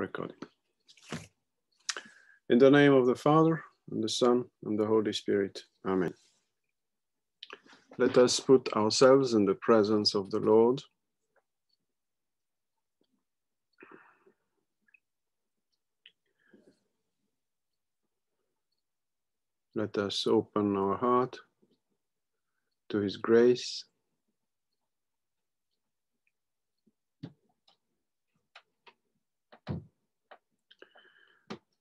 recording. In the name of the Father, and the Son, and the Holy Spirit. Amen. Let us put ourselves in the presence of the Lord. Let us open our heart to His grace.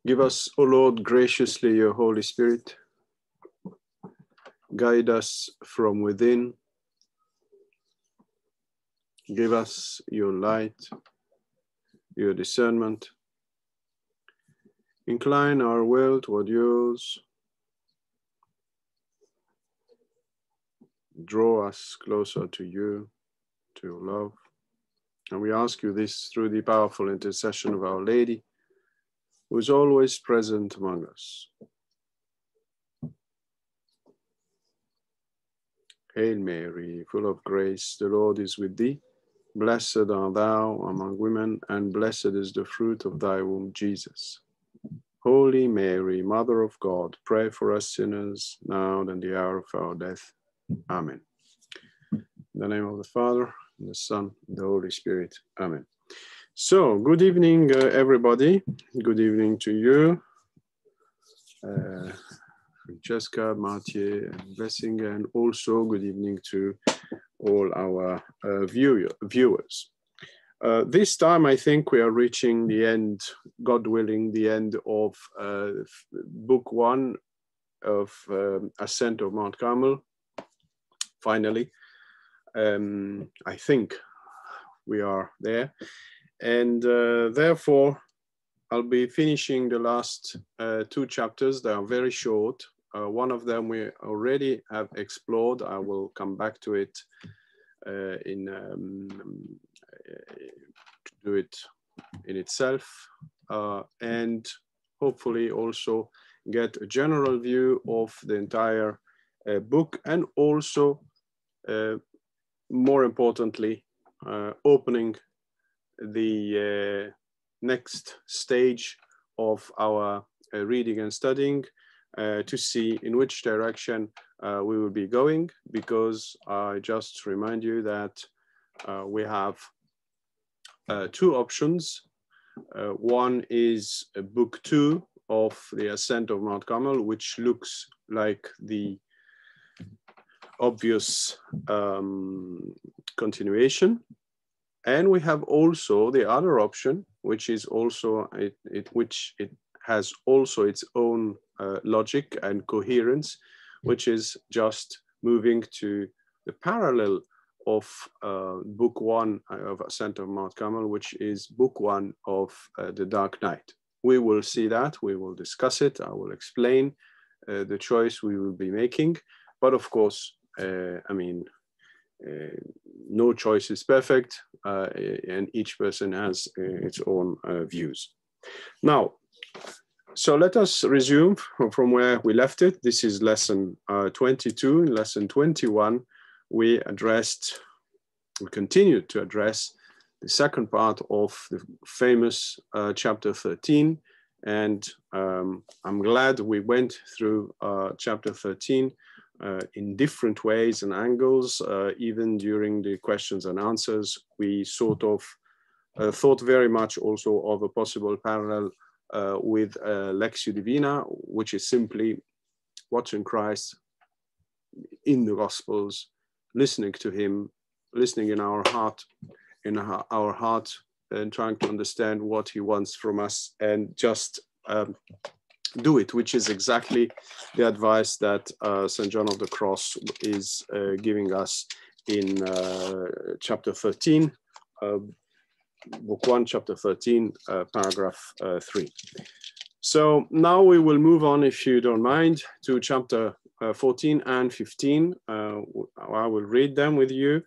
Give us, O Lord, graciously your Holy Spirit. Guide us from within. Give us your light, your discernment. Incline our will toward yours. Draw us closer to you, to your love. And we ask you this through the powerful intercession of Our Lady who is always present among us. Hail Mary, full of grace, the Lord is with thee. Blessed art thou among women, and blessed is the fruit of thy womb, Jesus. Holy Mary, Mother of God, pray for us sinners, now and at the hour of our death. Amen. In the name of the Father, and the Son, and the Holy Spirit. Amen. So, good evening, uh, everybody. Good evening to you, uh, Francesca, Mathieu, and Blessing, and also good evening to all our uh, view viewers. Uh, this time, I think we are reaching the end, God willing, the end of uh, book one of um, Ascent of Mount Carmel. Finally, um, I think we are there and uh, therefore I'll be finishing the last uh, two chapters. They are very short. Uh, one of them we already have explored. I will come back to it uh, in um, to do it in itself, uh, and hopefully also get a general view of the entire uh, book, and also more importantly, opening the uh, next stage of our uh, reading and studying uh, to see in which direction we will be going because I just remind you that we have two options. one is book two of the Ascent of Mount Carmel, which looks like the obvious um, continuation and we have also the other option, which is also it, it which it has also its own uh, logic and coherence, which is just moving to the parallel of uh, book one of Ascent of Mount Carmel, which is book one of uh, The Dark Night. We will see that, we will discuss it, I will explain uh, the choice we will be making. But of course, uh, I mean, uh, no choice is perfect, uh, and each person has uh, its own views. Now, so let us resume from where we left it. This is lesson 22. In lesson 21, we addressed, we continued to address the second part of the famous uh, chapter 13. And um, I'm glad we went through uh, chapter 13 uh, in different ways and angles. Uh, even during the questions and answers, we sort of uh, thought very much also of a possible parallel uh, with uh, Lectio Divina, which is simply watching Christ in the Gospels, listening to Him, listening in our heart, in our heart, and trying to understand what He wants from us, and just um, do it, which is exactly the advice that uh, St. John of the Cross is uh, giving us in uh, chapter 13, uh, book 1, chapter 13, uh, paragraph uh, 3. So now we will move on, if you don't mind, to chapter 14 and 15. I will read them with you.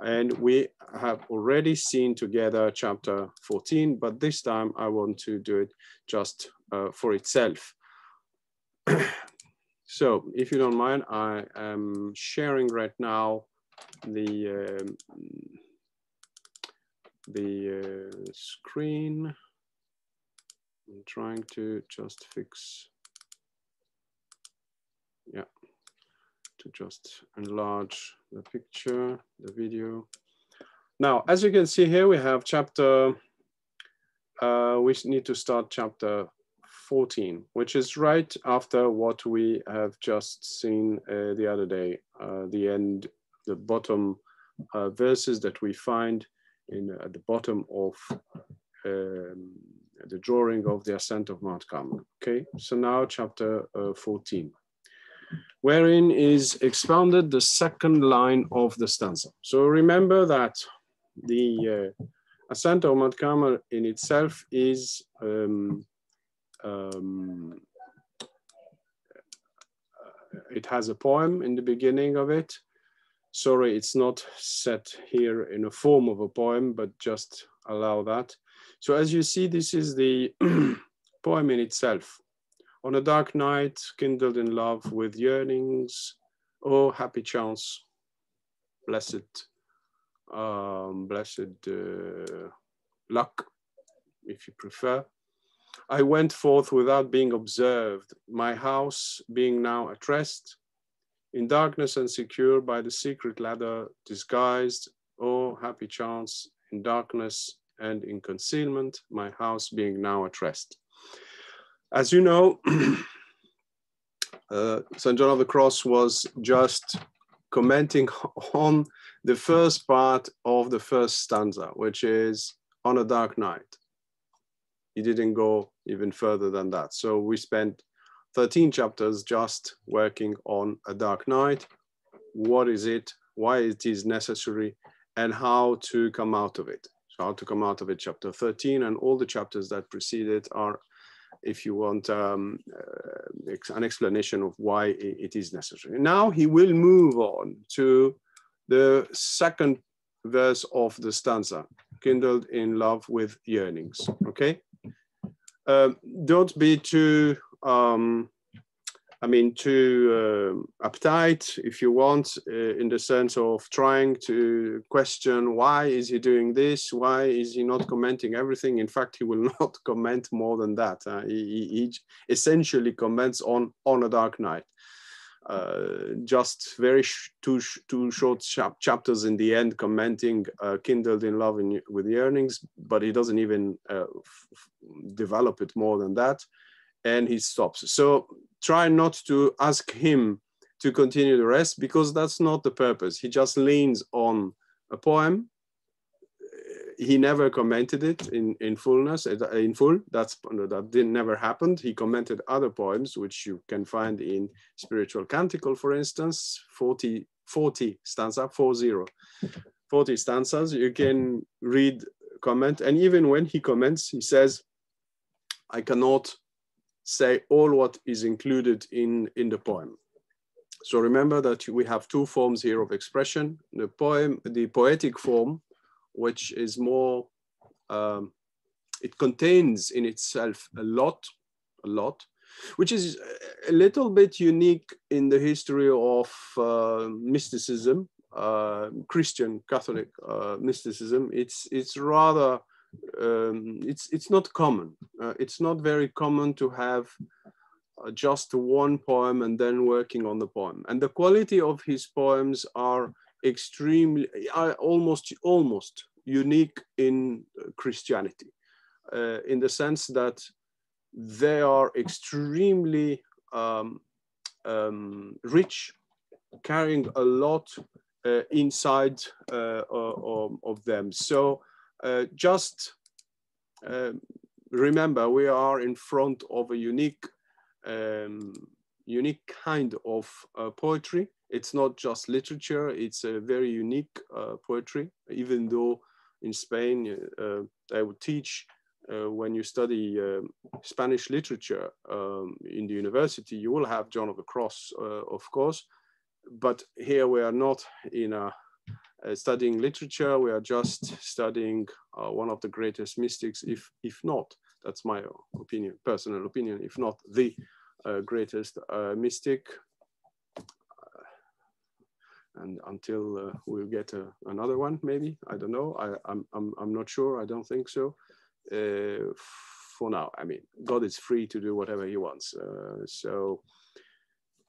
And we have already seen together chapter 14, but this time I want to do it just for itself. so if you don't mind, I am sharing right now the, um, the uh, screen. trying to just fix, yeah, to just enlarge the picture, the video. Now, as you can see here, we have chapter, uh, we need to start chapter 14, which is right after what we have just seen uh, the other day, uh, the end, the bottom uh, verses that we find in at the bottom of um, the drawing of the ascent of Mount Carmel. Okay, so now chapter uh, 14, wherein is expounded the second line of the stanza. So remember that the uh, ascent of Mount Carmel in itself is um, um, it has a poem in the beginning of it. Sorry, it's not set here in a form of a poem, but just allow that. So as you see, this is the poem in itself. On a dark night, kindled in love with yearnings, oh, happy chance, blessed, um, blessed uh, luck, if you prefer. I went forth without being observed, my house being now at rest, in darkness and secure by the secret ladder, disguised, oh, happy chance, in darkness and in concealment, my house being now at rest. As you know, uh, St. John of the Cross was just commenting on the first part of the first stanza, which is on a dark night. He didn't go even further than that. So we spent 13 chapters just working on a dark night. What is it? Why it is necessary? And how to come out of it. So how to come out of it, chapter 13, and all the chapters that precede it are, if you want, um, uh, an explanation of why it is necessary. Now he will move on to the second verse of the stanza, kindled in love with yearnings, okay? Um, don't be too um, I mean, too uh, uptight, if you want, uh, in the sense of trying to question why is he doing this? Why is he not commenting everything? In fact, he will not comment more than that. Uh, he, he, essentially comments on on a dark night. Uh, just very sh two, sh two short chap chapters in the end commenting uh, kindled in love in, with yearnings, but he doesn't even uh, develop it more than that and he stops. So try not to ask him to continue the rest because that's not the purpose. He just leans on a poem. He never commented it in, in fullness, in full. That's that didn't never happened. He commented other poems, which you can find in Spiritual Canticle, for instance, 40, 40 stanza, 40, 40 stanzas. You can read, comment, and even when he comments, he says, I cannot say all what is included in, in the poem. So remember that we have two forms here of expression. The poem, the poetic form, which is more, um, it contains in itself a lot, a lot, which is a little bit unique in the history of uh, mysticism, uh, Christian Catholic uh, mysticism. It's, it's rather um, it's it's not common. Uh, it's not very common to have uh, just one poem and then working on the poem. And the quality of his poems are extremely, are almost almost unique in Christianity, uh, in the sense that they are extremely um, um, rich, carrying a lot uh, inside uh, of, of them. So uh, just uh, remember we are in front of a unique, um, unique kind of uh, poetry. It's not just literature, it's a very unique uh, poetry, even though in Spain, uh, I would teach uh, when you study um, Spanish literature um, in the university, you will have John of the Cross, of course, but here we are not in a uh, studying literature, we are just studying uh, one of the greatest mystics, if, if not, that's my opinion, personal opinion, if not the uh, greatest uh, mystic. Uh, and until uh, we'll get another one, maybe, I don't know, I, I'm, I'm, I'm not sure, I don't think so. for for now. I mean, God is free to do whatever he wants. Uh, so,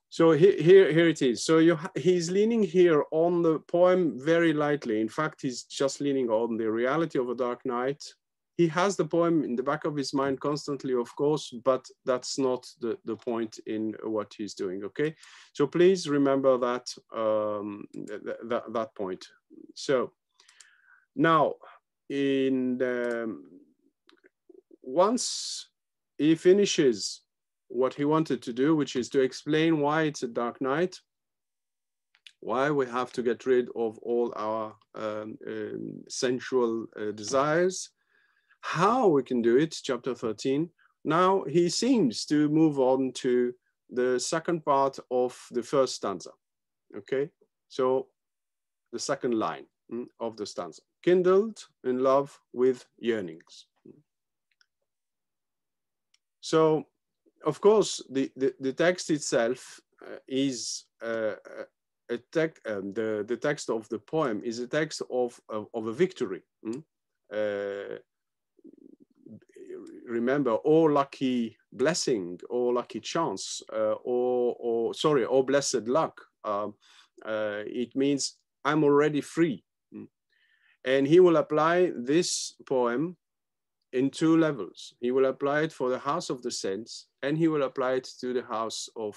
so here, here, here it is. So you, he's leaning here on the poem very lightly. In fact, he's just leaning on the reality of a dark night. He has the poem in the back of his mind constantly, of course, but that's not the, the point in what he's doing, okay? So please remember that, um, th th that point. So now, in the, once he finishes what he wanted to do, which is to explain why it's a dark night, why we have to get rid of all our um, um, sensual uh, desires, how we can do it, chapter 13. Now he seems to move on to the second part of the first stanza. Okay, so the second line mm, of the stanza kindled in love with yearnings. So, of course, the, the, the text itself uh, is uh, a text, um, the, the text of the poem is a text of, of, of a victory. Mm? Uh, remember, all lucky blessing, or lucky chance, uh, or, or, sorry, or blessed luck. Um, uh, it means I'm already free. And he will apply this poem in two levels. He will apply it for the house of the sense, and he will apply it to the house of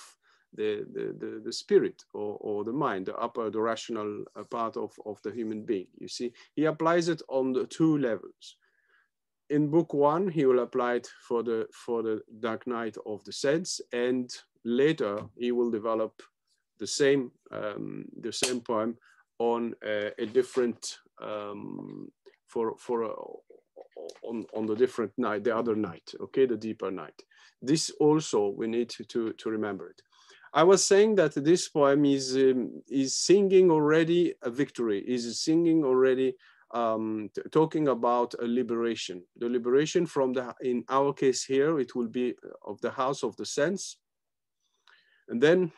the, the, the, the spirit or, or the mind, the upper, the rational uh, part of, of the human being. You see, he applies it on the two levels. In book one, he will apply it for the, for the dark night of the sense, and later he will develop the same, um, the same poem on a, a different um, for for a, on on the different night, the other night, okay, the deeper night. This also we need to to, to remember it. I was saying that this poem is um, is singing already a victory, is singing already um, talking about a liberation. The liberation from the, in our case here, it will be uh, of the house of the sense. And then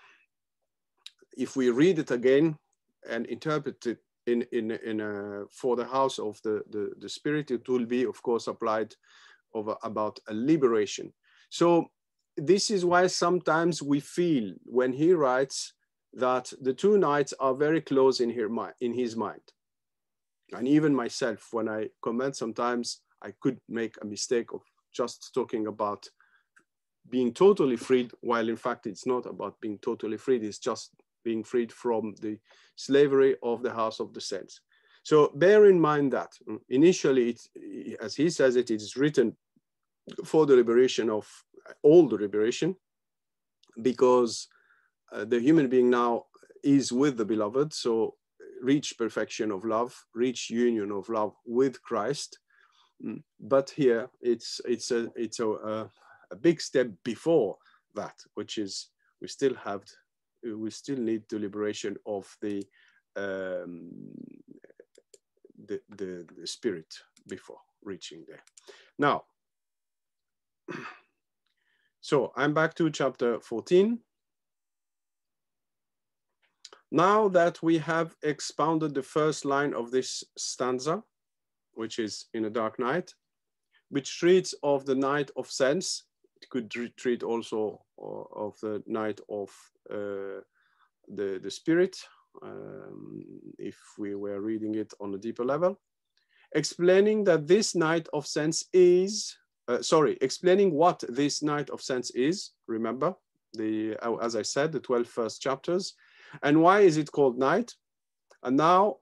if we read it again and interpret it in, in, in a, for the house of the, the, the spirit, it will be, of course, applied over uh, about a liberation. So this is why sometimes we feel when he writes that the two nights are very close in, here, in his mind. And even myself, when I comment, sometimes I could make a mistake of just talking about being totally freed, while in fact it's not about being totally freed, it's just being freed from the slavery of the house of the sense. So bear in mind that mm, initially, it, as he says it, it is written for the liberation of all the liberation, because uh, the human being now is with the beloved. So reach perfection of love, reach union of love with Christ. Mm, but here it's it's a it's a, a, a big step before that, which is we still have we still need the liberation of the um, the, the, the spirit before reaching there. Now, so I'm back to chapter 14. Now that we have expounded the first line of this stanza, which is in a dark night, which treats of the night of sense, it could treat also uh, of the night of uh, the, the spirit, um, if we were reading it on a deeper level, explaining that this night of sense is, uh, sorry, explaining what this night of sense is, remember, the uh, as I said, the 12 first chapters, and why is it called night? And now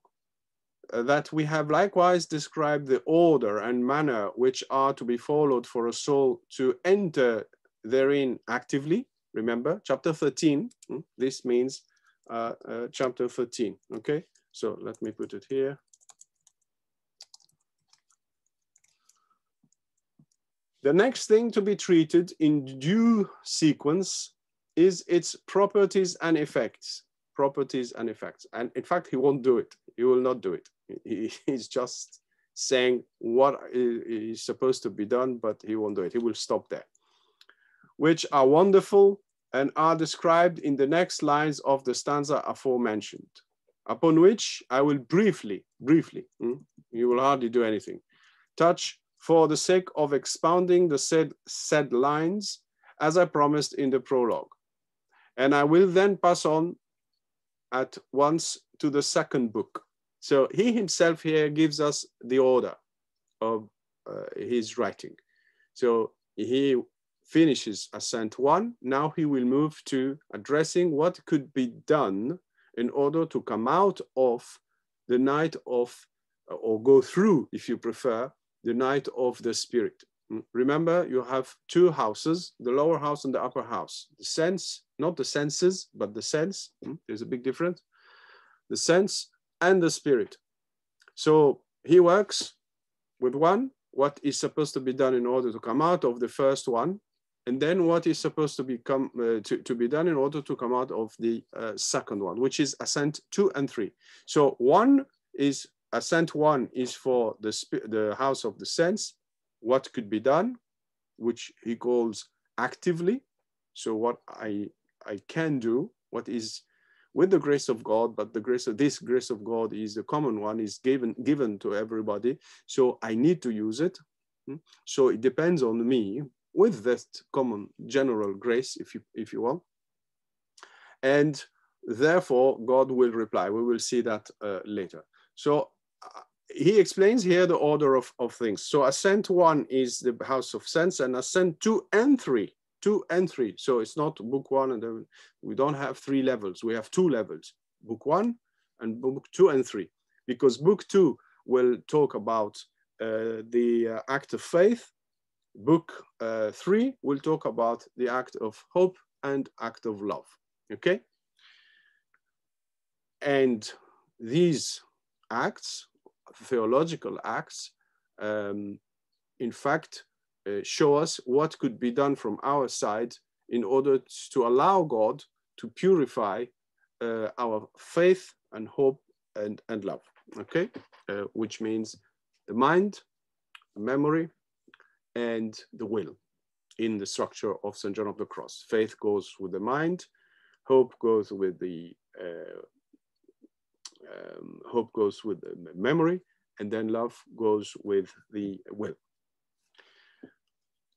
uh, that we have likewise described the order and manner which are to be followed for a soul to enter therein actively. Remember, chapter 13, hmm, this means uh, uh, chapter 13, okay? So let me put it here. The next thing to be treated in due sequence is its properties and effects. Properties and effects. And in fact, he won't do it. He will not do it. He, he's just saying what is supposed to be done, but he won't do it. He will stop there which are wonderful and are described in the next lines of the stanza aforementioned, upon which I will briefly, briefly, hmm, you will hardly do anything, touch for the sake of expounding the said, said lines as I promised in the prologue. And I will then pass on at once to the second book. So he himself here gives us the order of uh, his writing. So he finishes ascent one. Now he will move to addressing what could be done in order to come out of the night of, or go through, if you prefer, the night of the spirit. Mm, remember, you have two houses, the lower house and the upper house. The sense, not the senses, but the sense, mm, there's a big difference. The sense and the spirit. So he works with one, what is supposed to be done in order to come out of the first one, and then what is supposed to become uh, to, to be done in order to come out of the uh, second one, which is ascent two and three. So one is ascent one is for the, the house of the sense, what could be done, which he calls actively. So what I, I can do, what is with the grace of God, but the grace of this grace of God is a common one, is given, given to everybody. So I need to use it. Hmm? So it depends on me with that common general grace, if you, if you want. And therefore, God will reply. We will see that uh, later. So uh, he explains here the order of, of things. So ascent one is the house of sense and ascent two and three, two and three. So it's not book one and then we don't have three levels. We have two levels, book one and book two and three. Because book two will talk about uh, the uh, act of faith. Book uh, three will talk about the act of hope and act of love, okay? And these acts theological acts, um, in fact, uh, show us what could be done from our side in order to allow God to purify uh, our faith and hope and, and love, okay? Uh, which means the mind, the memory, and the will in the structure of St. John of the Cross. Faith goes with the mind, hope goes with the uh, um, hope goes with the memory, and then love goes with the will.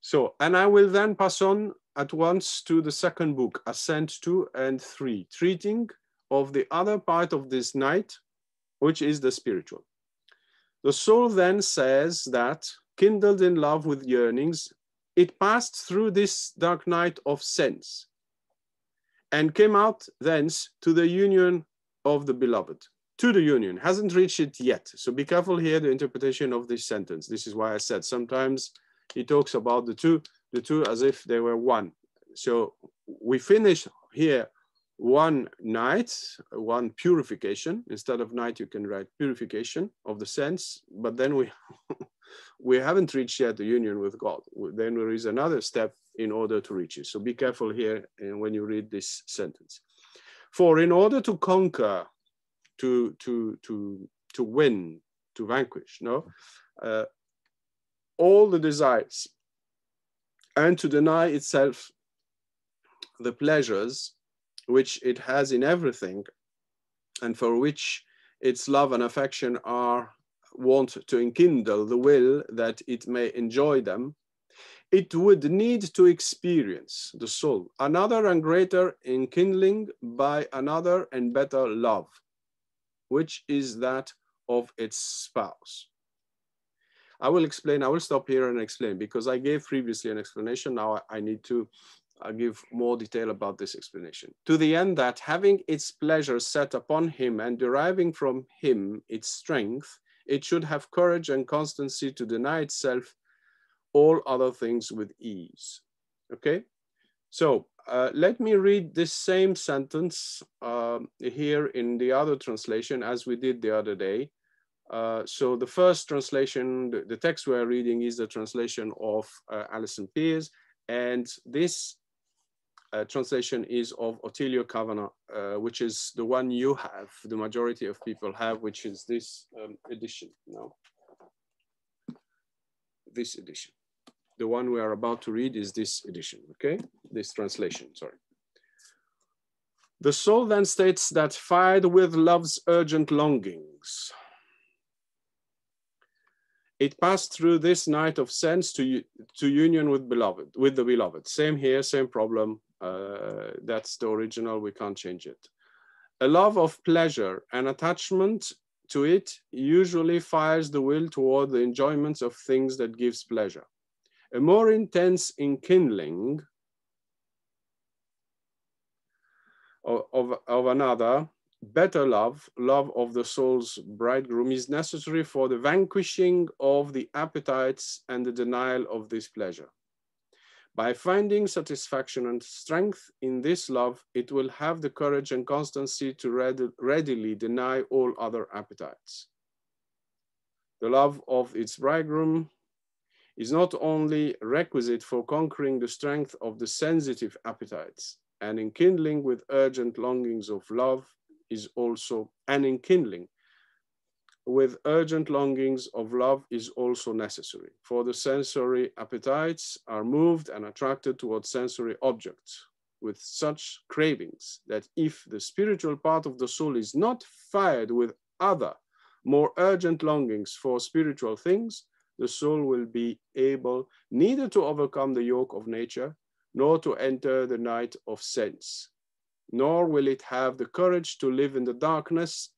So, and I will then pass on at once to the second book, Ascent 2 and 3, treating of the other part of this night, which is the spiritual. The soul then says that, kindled in love with yearnings, it passed through this dark night of sense and came out thence to the union of the beloved to the union, hasn't reached it yet. So be careful here, the interpretation of this sentence. This is why I said sometimes he talks about the two, the two as if they were one. So we finish here one night, one purification. Instead of night, you can write purification of the sense, but then we, we haven't reached yet the union with God. Then there is another step in order to reach it. So be careful here uh, when you read this sentence. For in order to conquer to to to to win, to vanquish. No, uh, all the desires, and to deny itself the pleasures which it has in everything, and for which its love and affection are want to enkindle the will that it may enjoy them, it would need to experience the soul another and greater enkindling by another and better love which is that of its spouse. I will explain, I will stop here and explain because I gave previously an explanation. Now I need to uh, give more detail about this explanation. To the end that having its pleasure set upon him and deriving from him its strength, it should have courage and constancy to deny itself all other things with ease. Okay, so uh, let me read this same sentence uh, here in the other translation as we did the other day. Uh, so the first translation, the, the, text we're reading is the translation of uh, Allison Peers, and this uh, translation is of Otilio Kavanaugh, which is the one you have, the majority of people have, which is this um, edition now. This edition the one we are about to read is this edition, okay? This translation, sorry. The soul then states that fired with love's urgent longings, it passed through this night of sense to, to union with beloved, with the beloved. Same here, same problem. Uh, that's the original, we can't change it. A love of pleasure and attachment to it usually fires the will toward the enjoyments of things that gives pleasure. A more intense enkindling of, of, of another better love, love of the soul's bridegroom, is necessary for the vanquishing of the appetites and the denial of this pleasure. By finding satisfaction and strength in this love, it will have the courage and constancy to read readily deny all other appetites. The love of its bridegroom is not only requisite for conquering the strength of the sensitive appetites and enkindling with urgent longings of love is also an enkindling with urgent longings of love is also necessary, for the sensory appetites are moved and attracted towards sensory objects with such cravings that if the spiritual part of the soul is not fired with other, more urgent longings for spiritual things, the soul will be able neither to overcome the yoke of nature, nor to enter the night of sense, nor will it have the courage to live in the darkness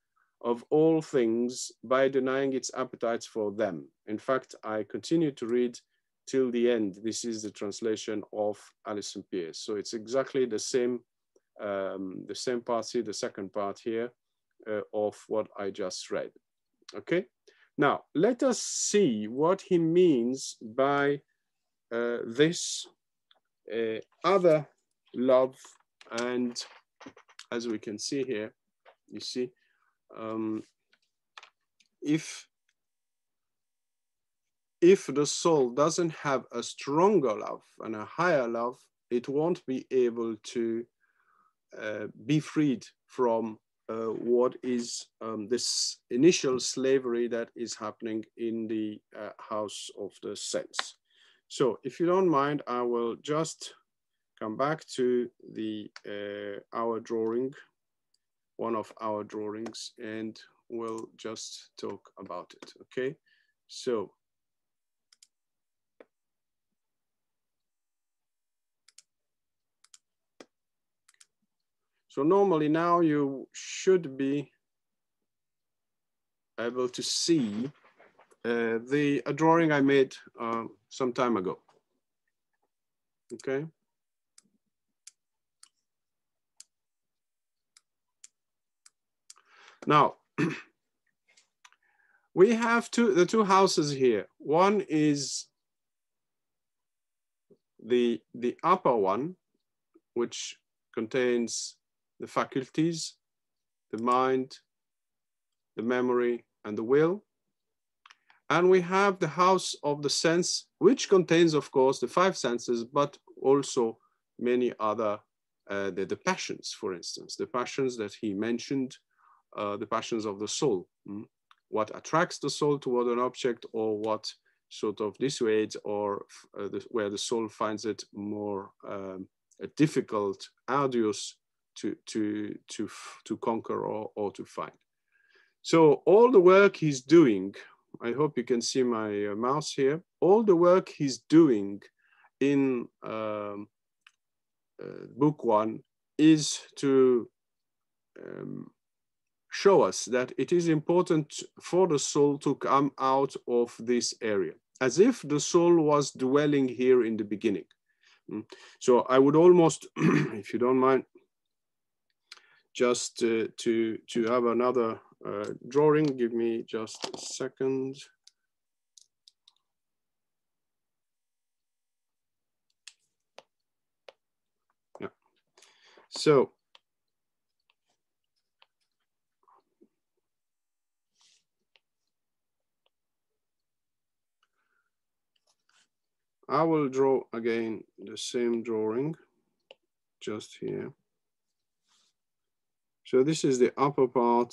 of all things by denying its appetites for them. In fact, I continue to read till the end. This is the translation of Allison Peers. So it's exactly the same, um, the same part here, the second part here uh, of what I just read. Okay. Now let us see what he means by uh, this uh, other love. And as we can see here, you see, um, if if the soul doesn't have a stronger love and a higher love, it won't be able to uh, be freed from uh, what is um, this initial slavery that is happening in the uh, house of the sense. So if you don't mind, I will just come back to the uh, our drawing one of our drawings and we'll just talk about it, okay? So, so normally now you should be able to see uh, the a drawing I made uh, some time ago, okay? Now, we have two, the two houses here. One is the, the upper one, which contains the faculties, the mind, the memory, and the will. And we have the house of the sense, which contains, of course, the five senses, but also many other, uh, the, the passions, for instance, the passions that he mentioned, uh, the passions of the soul. Mm? What attracts the soul toward an object or what sort of dissuades or uh, the, where the soul finds it more um, difficult, arduous to, to, to, to conquer or, or to fight. So all the work he's doing, I hope you can see my uh, mouse here, all the work he's doing in um, uh, book one is to um, show us that it is important for the soul to come out of this area, as if the soul was dwelling here in the beginning. Mm. So I would almost, if you don't mind, just uh, to, to have another uh, drawing, give me just a second. Yeah. So I will draw again the same drawing just here. So this is the upper part.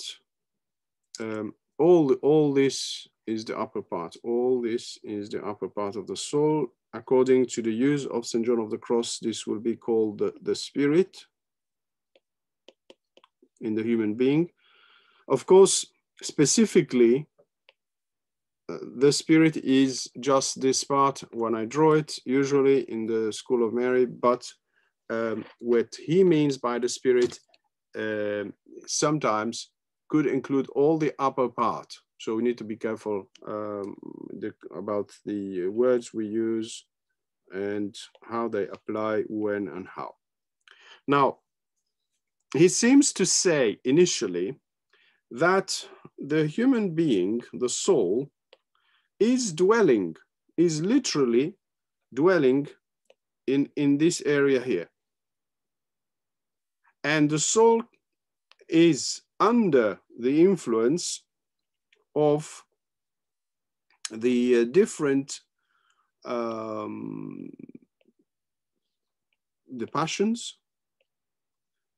Um, all, all this is the upper part. All this is the upper part of the soul. According to the use of St. John of the Cross, this will be called the, the spirit in the human being. Of course, specifically, the spirit is just this part when I draw it, usually in the School of Mary, but um, what he means by the spirit uh, sometimes could include all the upper part. So we need to be careful um, the, about the words we use and how they apply when and how. Now, he seems to say initially that the human being, the soul, is dwelling, is literally dwelling in, in this area here. And the soul is under the influence of the uh, different um, the passions,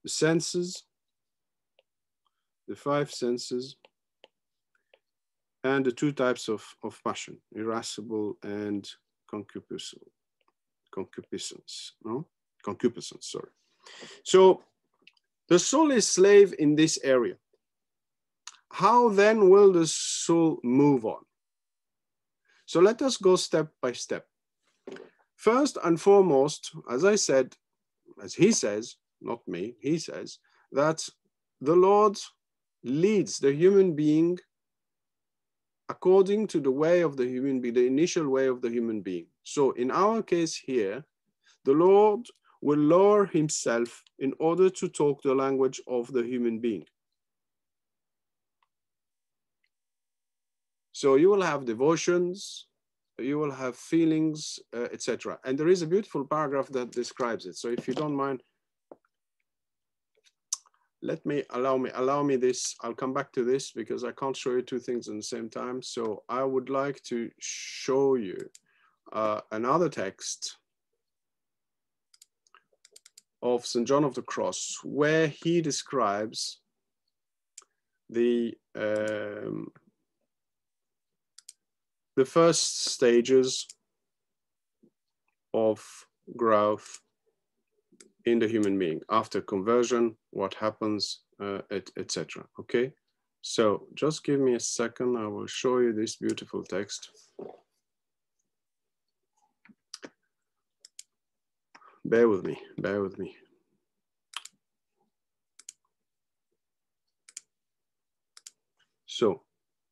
the senses, the five senses, and the two types of, of passion, irascible and concupiscible, concupiscence, no? Concupiscence, sorry. So the soul is slave in this area. How then will the soul move on? So let us go step by step. First and foremost, as I said, as he says, not me, he says, that the Lord leads the human being according to the way of the human being, the initial way of the human being. So in our case here, the Lord will lower himself in order to talk the language of the human being. So you will have devotions, you will have feelings, uh, etc. And there is a beautiful paragraph that describes it. So if you don't mind, let me allow me allow me this. I'll come back to this because I can't show you two things at the same time. So I would like to show you uh, another text of St. John of the Cross where he describes the um, the first stages of growth in the human being after conversion, what happens, uh, etc. Et okay, so just give me a second. I will show you this beautiful text. Bear with me, bear with me. So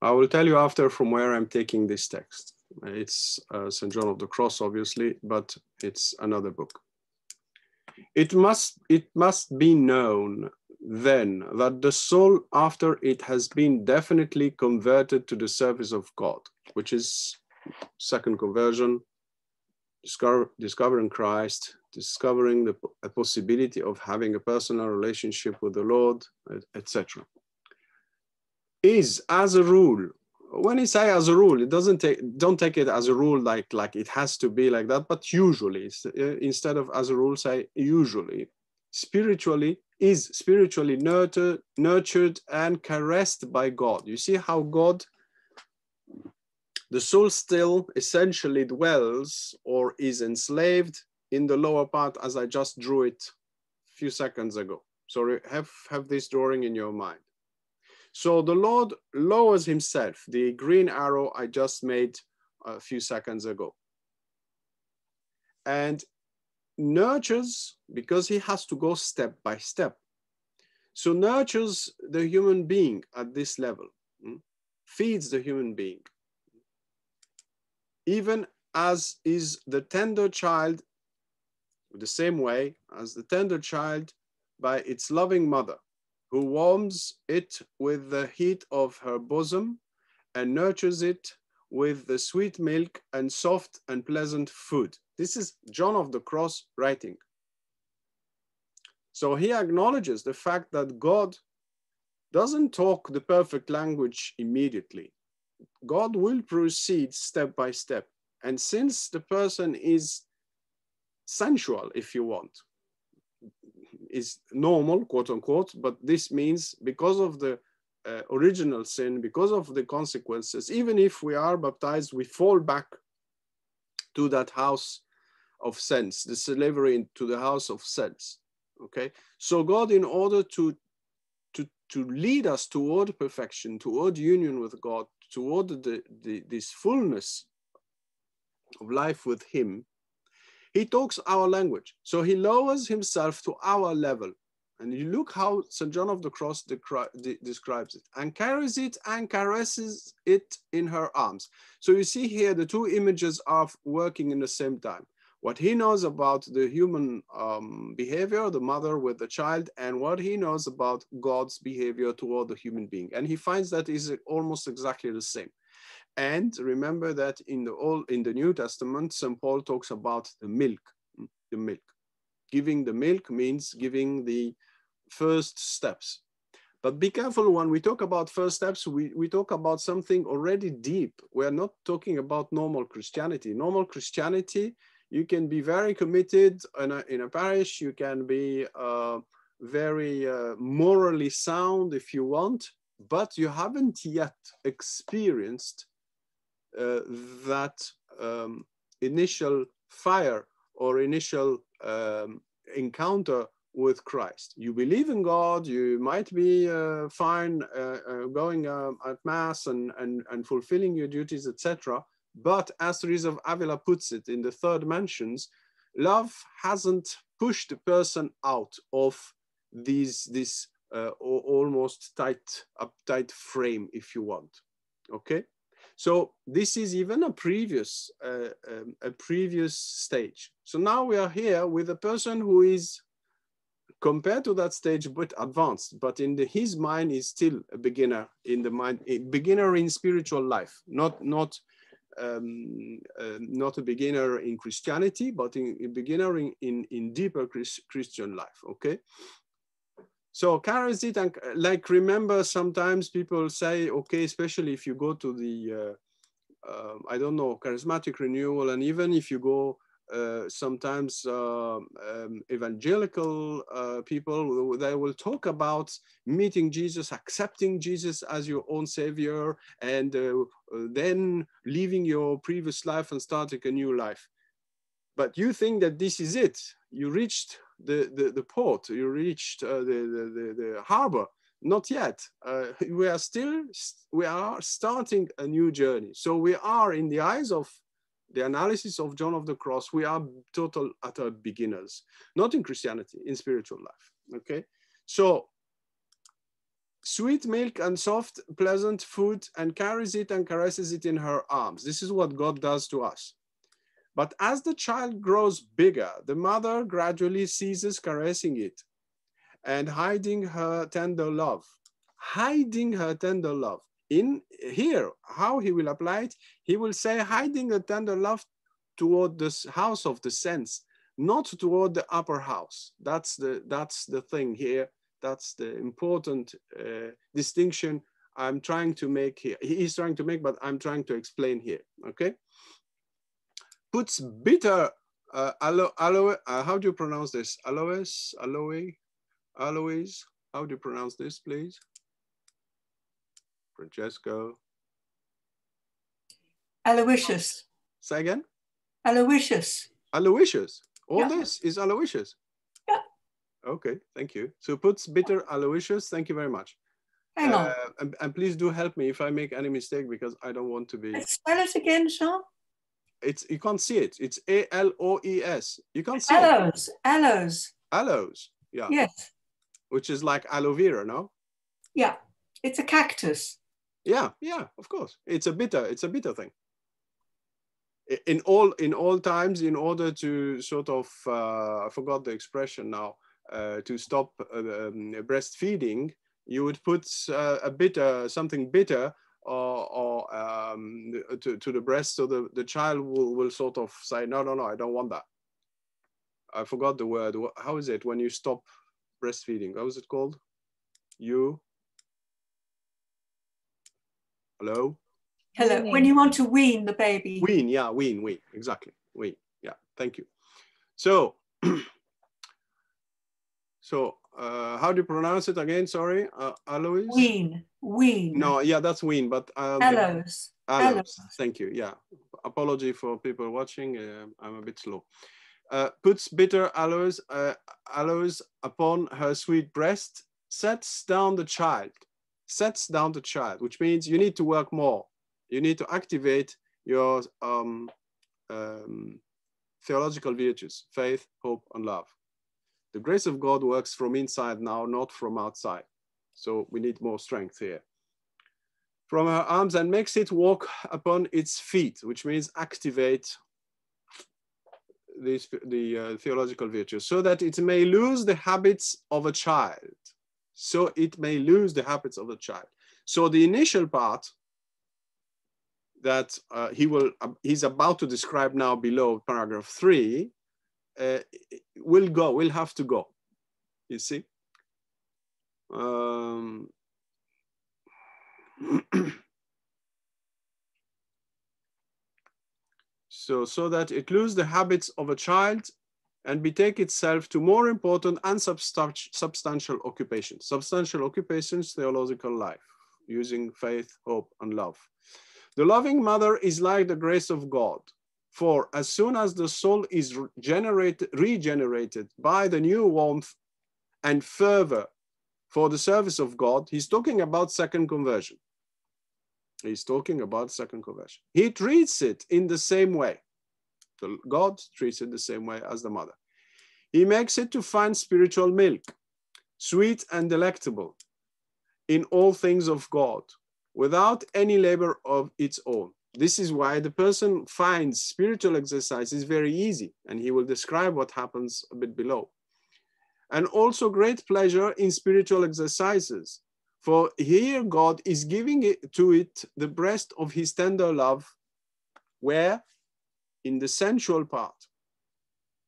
I will tell you after from where I'm taking this text. It's uh, St. John of the Cross, obviously, but it's another book. It must, it must be known then that the soul, after it has been definitely converted to the service of God, which is second conversion, discover, discovering Christ, discovering the a possibility of having a personal relationship with the Lord, etc., is as a rule when you say as a rule, it doesn't take don't take it as a rule like like it has to be like that. But usually, uh, instead of as a rule, say usually, spiritually is spiritually nurtured, nurtured and caressed by God. You see how God, the soul still essentially dwells or is enslaved in the lower part, as I just drew it a few seconds ago. So have have this drawing in your mind. So the Lord lowers himself, the green arrow I just made a few seconds ago. And nurtures, because he has to go step by step. So nurtures the human being at this level, hmm? feeds the human being. Even as is the tender child, the same way as the tender child by its loving mother who warms it with the heat of her bosom and nurtures it with the sweet milk and soft and pleasant food. This is John of the Cross writing. So he acknowledges the fact that God doesn't talk the perfect language immediately. God will proceed step by step. And since the person is sensual, if you want, is normal, quote unquote, but this means because of the uh, original sin, because of the consequences, even if we are baptized, we fall back to that house of sense, the slavery into the house of sense. Okay, so God, in order to to to lead us toward perfection, toward union with God, toward the, the, this fullness of life with him, he talks our language. So he lowers himself to our level. And you look how St. John of the Cross describes it and carries it and caresses it in her arms. So you see here the two images are working in the same time. What he knows about the human um, behavior, the mother with the child, and what he knows about God's behavior toward the human being. And he finds that is almost exactly the same. And remember that in the old in the New Testament, St. Paul talks about the milk, the milk. Giving the milk means giving the first steps. But be careful when we talk about first steps, we, we talk about something already deep. We're not talking about normal Christianity. Normal Christianity, you can be very committed in a, in a parish, you can be uh, very uh, morally sound if you want, but you haven't yet experienced that um, initial fire or initial um, encounter with Christ. You believe in God, you might be uh, fine uh, uh, going uh, at Mass and, and, and fulfilling your duties, etc. But as Teresa of Avila puts it in the third mansions, love hasn't pushed the person out of these, this uh, almost tight, uptight frame, if you want. Okay? So this is even a previous, uh, um, a previous stage. So now we are here with a person who is compared to that stage, but advanced, but in the, his mind is still a beginner in the mind, a beginner in spiritual life, not, not, um, uh, not a beginner in Christianity, but in, a beginner in, in, in deeper Chris, Christian life, okay? So carries it and like remember sometimes people say, okay, especially if you go to the, uh, uh, I don't know, charismatic renewal, and even if you go uh, sometimes uh, um, evangelical uh, people, they will talk about meeting Jesus, accepting Jesus as your own savior, and uh, then leaving your previous life and starting a new life. But you think that this is it. You reached the, the, the port, you reached uh, the, the, the, the, harbor. Not yet. Uh, we are still, we are starting a new journey. So we are in the eyes of the analysis of John of the Cross, we are total utter beginners, not in Christianity, in spiritual life, okay? So sweet milk and soft, pleasant food and carries it and caresses it in her arms. This is what God does to us. But as the child grows bigger, the mother gradually ceases caressing it and hiding her tender love, hiding her tender love in here, how he will apply it, he will say hiding the tender love toward the house of the sense, not toward the upper house. That's the, that's the thing here. That's the important uh, distinction I'm trying to make here. He's trying to make, but I'm trying to explain here, okay? Puts bitter uh, aloe, aloe uh, how do you pronounce this? Aloes, aloe, aloes, how do you pronounce this, please? Francesco. Aloysius. Say again? Aloysius. Aloysius. All yeah. this is Aloysius. Yeah. Okay, thank you. So puts bitter Aloysius. Thank you very much. Hang on. Uh, and, and, please do help me if I make any mistake because I don't want to be. Spell it again, Jean. It's you can't see it. It's A L O E S. You can't see aloes. it. Aloes. Aloes. Yeah. Yes. Which is like aloe vera, no? Yeah. It's a cactus. Yeah, yeah, of course. It's a bitter, it's a bitter thing. In all in all times, in order to sort of, uh, I forgot the expression now, uh, to stop uh, um, breastfeeding, you would put uh, a bitter, something bitter or, or um, to, to the breast so the, the child will, will sort of say, no, no, no, I don't want that. I forgot the word. How is it when you stop breastfeeding? How is it called? You Hello? Hello. When you want to wean the baby. Wean, yeah, wean, wean, exactly. Wean, yeah, thank you. So, so uh, how do you pronounce it again? Sorry, uh, aloes? Wean, wean. No, yeah, that's wean, but um, aloes. aloes. aloes. Thank you. Yeah, apology for people watching. Uh, I'm a bit slow. Uh, puts bitter aloes, uh, aloes upon her sweet breast, sets down the child sets down the child, which means you need to work more. You need to activate your um, um, theological virtues, faith, hope, and love. The grace of God works from inside now, not from outside. So we need more strength here. From her arms and makes it walk upon its feet, which means activate these, the uh, theological virtues, so that it may lose the habits of a child. So it may lose the habits of a child. So the initial part that uh, he will uh, he's about to describe now below paragraph three uh, will go will have to go you see? Um, so so that it lose the habits of a child and betake itself to more important and substantial occupations. Substantial occupations theological life using faith hope and love. The loving mother is like the grace of God. For as soon as the soul is generated, regenerated by the new warmth and fervor for the service of God, he's talking about second conversion. He's talking about second conversion. He treats it in the same way. The God treats it the same way as the mother. He makes it to find spiritual milk, sweet and delectable in all things of God, without any labor of its own. This is why the person finds spiritual exercise is very easy, and he will describe what happens a bit below. And also great pleasure in spiritual exercises, for here God is giving it to it the breast of his tender love, where? In the sensual part.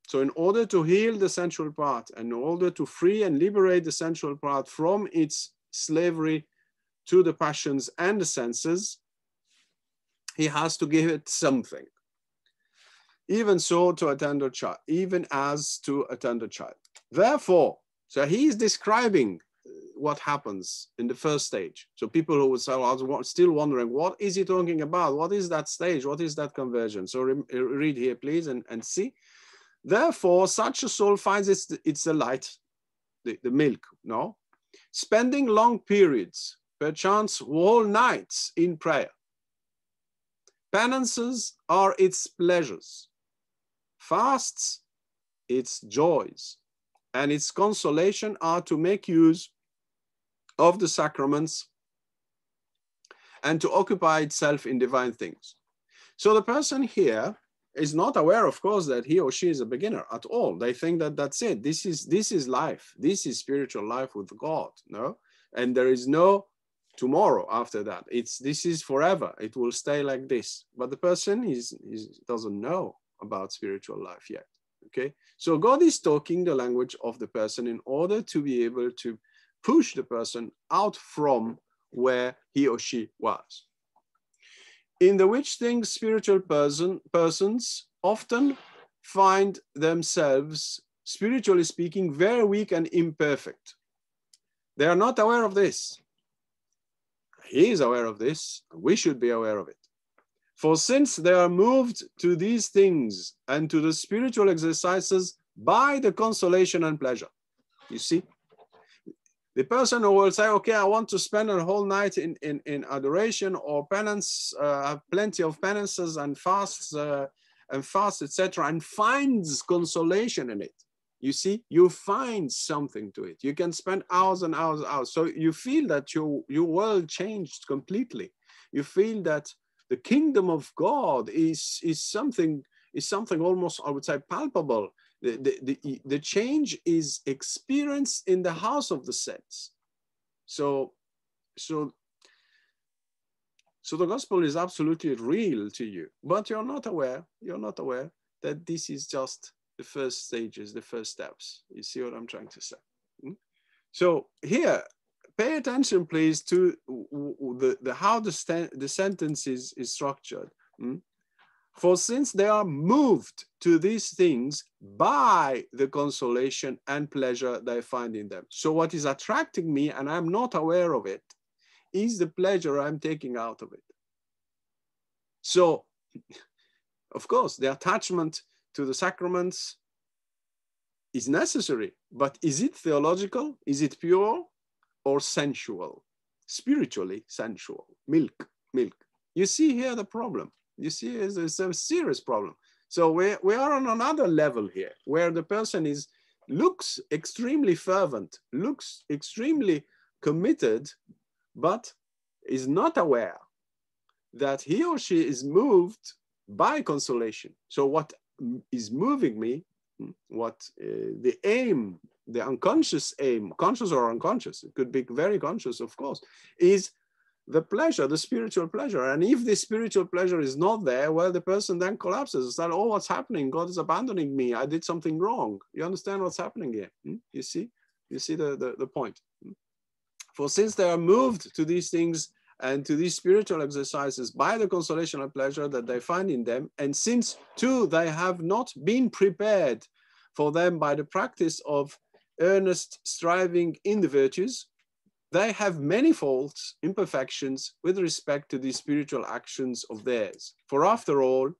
So in order to heal the sensual part, and in order to free and liberate the sensual part from its slavery to the passions and the senses, he has to give it something. Even so to attend a child, even as to attend a child. Therefore, so he's describing what happens in the first stage. So people who are still wondering, what is he talking about? What is that stage? What is that conversion? So re read here, please, and, and see. Therefore, such a soul finds its, its delight, the, the milk, no? Spending long periods perchance whole nights in prayer. Penances are its pleasures, fasts its joys, and its consolation are to make use of the sacraments and to occupy itself in divine things. So the person here is not aware, of course, that he or she is a beginner at all. They think that that's it. This is this is life. This is spiritual life with God. No, and there is no tomorrow after that. It's this is forever. It will stay like this. But the person is, is doesn't know about spiritual life yet. Okay? So god is talking the language of the person in order to be able to push the person out from where he or she was. In the which things spiritual person persons often find themselves spiritually speaking very weak and imperfect. They are not aware of this he is aware of this. We should be aware of it. For since they are moved to these things and to the spiritual exercises by the consolation and pleasure. You see? The person who will say, okay, I want to spend a whole night in, in, in adoration or penance, uh, plenty of penances and fasts uh, and fasts, etc., and finds consolation in it you see you find something to it. You can spend hours and hours and hours. So you feel that your your world changed completely. You feel that the kingdom of god is is something is something almost i would say palpable. The, the, the, the change is experienced in the house of the sense. So so so the gospel is absolutely real to you. But you're not aware you're not aware that this is just the first stages, the first steps. You see what I'm trying to say? Hmm? So here, pay attention, please, to the, the how the, the sentence is, is structured. Hmm? For since they are moved to these things by the consolation and pleasure they find in them. So what is attracting me, and I'm not aware of it, is the pleasure I'm taking out of it. So, of course, the attachment to the sacraments is necessary, but is it theological? Is it pure or sensual? Spiritually sensual, milk, milk. You see here the problem. You see it's, it's a serious problem. So we, we are on another level here where the person is looks extremely fervent, looks extremely committed, but is not aware that he or she is moved by consolation. So what is moving me, what uh, the aim, the unconscious aim, conscious or unconscious, it could be very conscious, of course, is the pleasure, the spiritual pleasure. And if the spiritual pleasure is not there, well, the person then collapses. It's like, oh, what's happening? God is abandoning me. I did something wrong. You understand what's happening here? Hmm? You see? You see the, the, the point. Hmm? For since they are moved to these things and to these spiritual exercises by the consolation and pleasure that they find in them, and since too they have not been prepared for them by the practice of earnest striving in the virtues, they have many faults, imperfections with respect to these spiritual actions of theirs. For after all,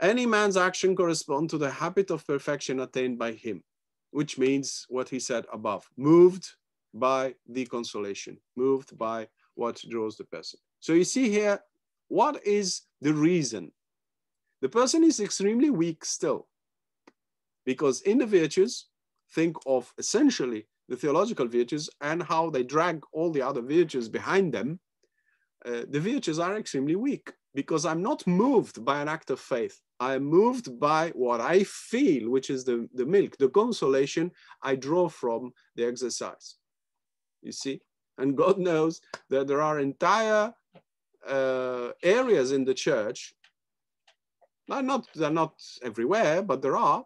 any man's action corresponds to the habit of perfection attained by him, which means what he said above, moved by the consolation, moved by what draws the person. So you see here, what is the reason? The person is extremely weak still, because in the virtues, think of essentially the theological virtues and how they drag all the other virtues behind them, uh, the virtues are extremely weak because I'm not moved by an act of faith. I'm moved by what I feel, which is the, the milk, the consolation I draw from the exercise. You see? And God knows that there are entire uh, areas in the church, not, they're not everywhere, but there are,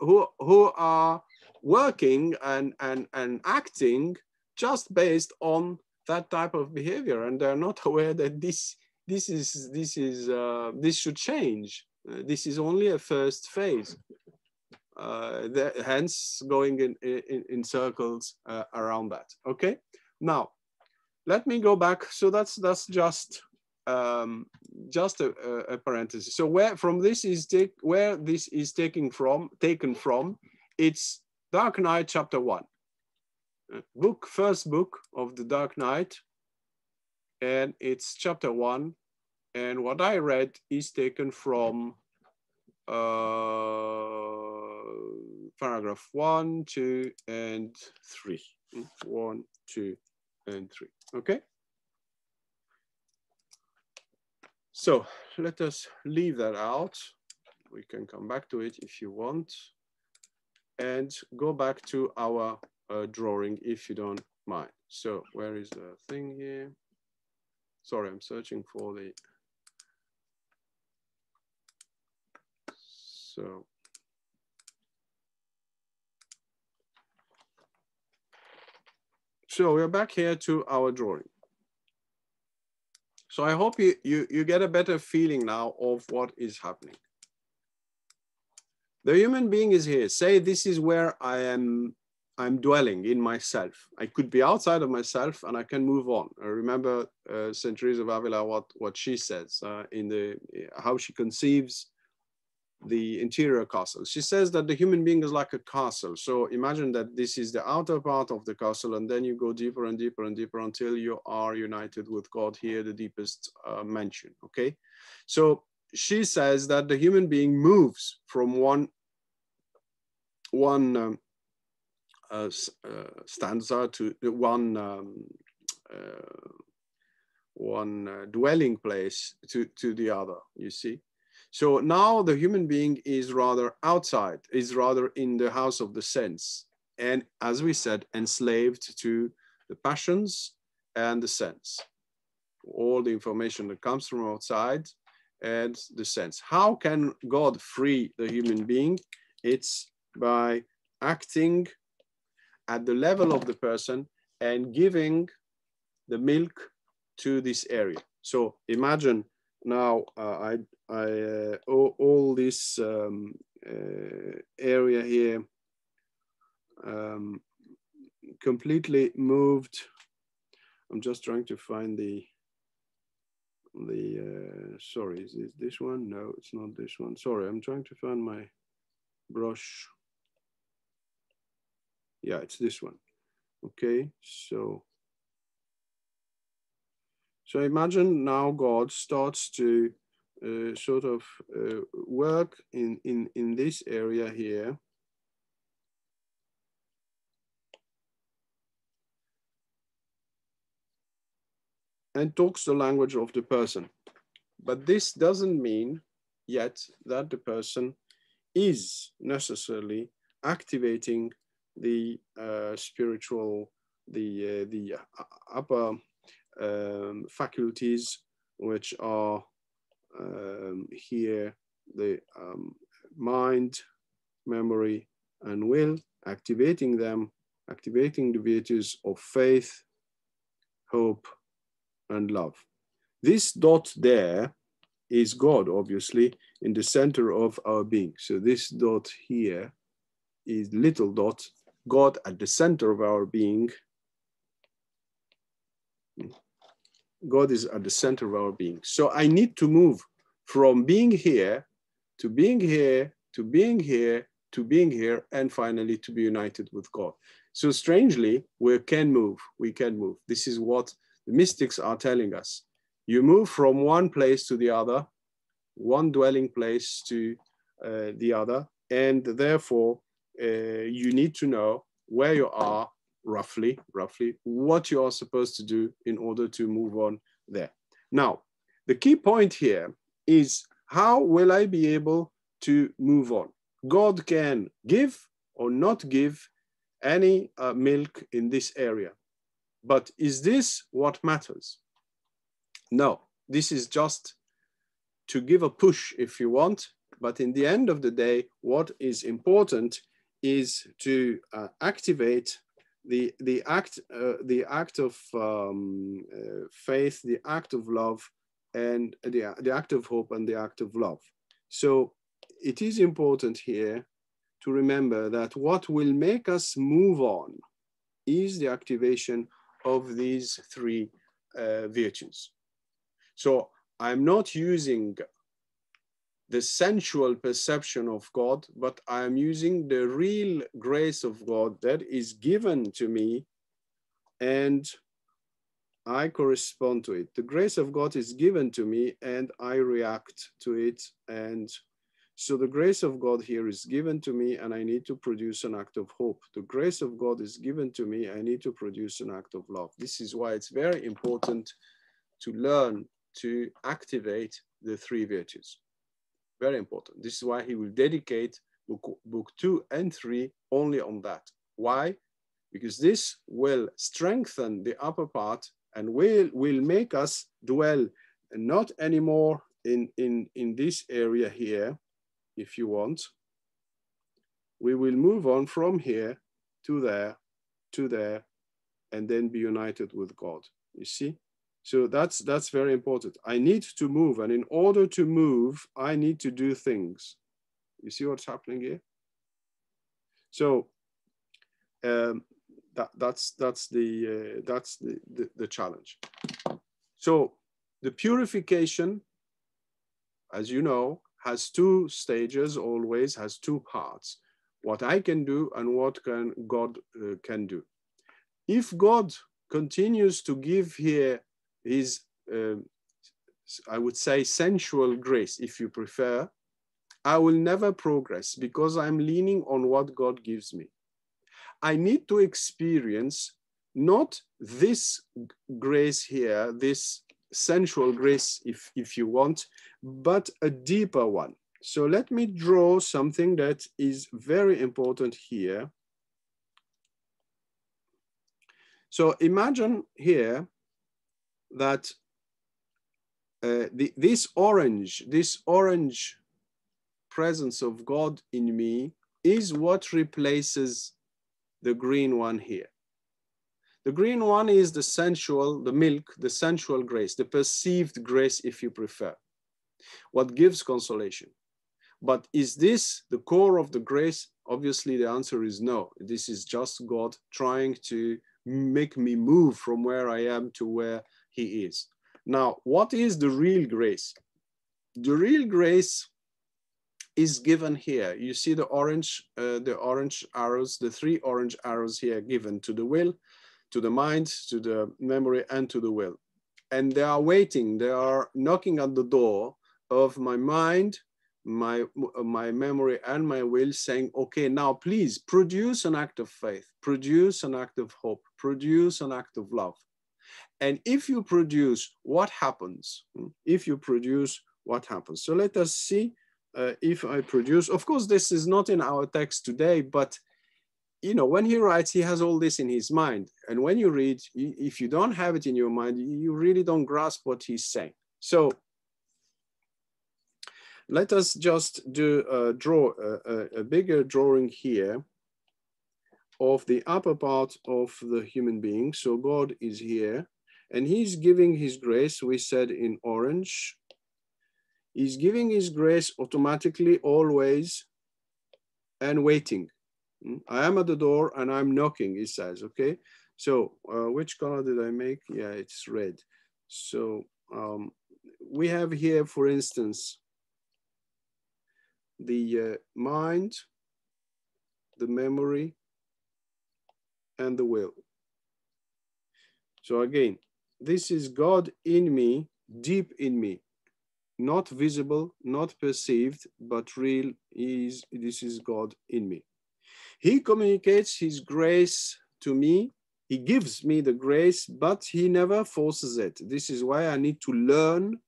who, who are working and, and, and acting just based on that type of behavior. And they're not aware that this this is this is uh, this should change. Uh, this is only a first phase. Uh, the, hence going in, in, in circles uh, around that. Okay now let me go back so that's that's just um, just a, a, parenthesis so where from this is take where this is taking from taken from it's Dark Night, chapter one. Uh, book, first book of the Dark Night, and it's chapter one. And what I read is taken from uh, paragraph one, two, and three. One, two, and three. Okay. So let us leave that out. We can come back to it if you want and go back to our uh, drawing if you don't mind. So where is the thing here? Sorry, I'm searching for the, so. So we're back here to our drawing. So I hope you, you, you get a better feeling now of what is happening. The human being is here. Say this is where I am I'm dwelling in myself. I could be outside of myself and I can move on. I remember uh, St. Teresa of Avila, what, what she says uh, in the, how she conceives the interior castle. She says that the human being is like a castle. So imagine that this is the outer part of the castle and then you go deeper and deeper and deeper until you are united with God here, the deepest uh, mansion, okay? So she says that the human being moves from one one um, uh, uh, stanza to one um, uh, one uh, dwelling place to to the other. You see. So now the human being is rather outside, is rather in the house of the sense, and as we said, enslaved to the passions and the sense. All the information that comes from outside and the sense. How can God free the human being? It's by acting at the level of the person and giving the milk to this area. So imagine now uh, I, I uh, all, all, this um, uh, area here um, completely moved. I'm just trying to find the the uh, sorry is this this one? No it's not this one. Sorry i'm trying to find my brush. Yeah it's this one. Okay so So imagine now God starts to uh, sort of uh, work in, in, in this area here. And talks the language of the person. But this doesn't mean yet that the person is necessarily activating the uh, spiritual, the, uh, the upper um, faculties, which are um, here the um, mind, memory, and will, activating them, activating the virtues of faith, hope, and love. This dot there is God, obviously, in the center of our being. So this dot here is little dot, God at the center of our being. God is at the center of our being. So I need to move from being here to being here to being here to being here and finally to be united with God. So strangely, we can move, we can move. This is what the mystics are telling us. You move from one place to the other, one dwelling place to uh, the other, and therefore uh, you need to know where you are roughly, roughly, what you are supposed to do in order to move on there. Now, the key point here is how will I be able to move on? God can give or not give any uh, milk in this area. But is this what matters? No, this is just to give a push if you want. But in the end of the day, what is important is to uh, activate the, the, act, uh, the act of um, uh, faith, the act of love, and the, the act of hope and the act of love. So it is important here to remember that what will make us move on is the activation of these three uh, virtues. So I'm not using the sensual perception of God, but I'm using the real grace of God that is given to me and I correspond to it. The grace of God is given to me and I react to it. And so the grace of God here is given to me and I need to produce an act of hope. The grace of God is given to me. I need to produce an act of love. This is why it's very important to learn to activate the three virtues. Very important. This is why he will dedicate book, book two and three only on that. Why? Because this will strengthen the upper part and will, will make us dwell not anymore in, in, in this area here, if you want. We will move on from here to there, to there, and then be united with God. You see? So that's that's very important. I need to move, and in order to move, I need to do things. You see what's happening here? So um, that, that's that's the uh, that's the, the, the challenge. So the purification, as you know, has two stages. Always has two parts: what I can do and what can God uh, can do. If God continues to give here His, uh, I would say, sensual grace, if you prefer, I will never progress because I'm leaning on what God gives me. I need to experience not this grace here, this sensual grace, if, if you want, but a deeper one. So let me draw something that is very important here. So imagine here that uh, the, this orange, this orange presence of God in me is what replaces the green one here. The green one is the sensual, the milk, the sensual grace, the perceived grace, if you prefer, what gives consolation. But is this the core of the grace? Obviously, the answer is no. This is just God trying to make me move from where I am to where He is. Now, what is the real grace? The real grace is given here. You see the orange, uh, the orange arrows, the three orange arrows here given to the will, to the mind, to the memory, and to the will. and they are waiting, they are knocking at the door of my mind, my, my memory and my will saying, okay, now please produce an act of faith, produce an act of hope, produce an act of love. And if you produce, what happens? If you produce, what happens? So let us see uh, if I produce. Of course, this is not in our text today, but you know, when he writes, he has all this in his mind. And when you read, if you don't have it in your mind, you really don't grasp what he's saying. So let us just do uh, draw a, a, bigger drawing here of the upper part of the human being. So God is here and he's giving his grace, we said in orange. He's giving his grace automatically, always, and waiting. Hmm? I am at the door and I'm knocking, he says, okay? So uh, which color did I make? Yeah, it's red. So um, we have here, for instance, the uh, mind, the memory, and the will. So again, this is God in me, deep in me, not visible, not perceived, but real is this is God in me. He communicates his grace to me. He gives me the grace, but he never forces it. This is why I need to learn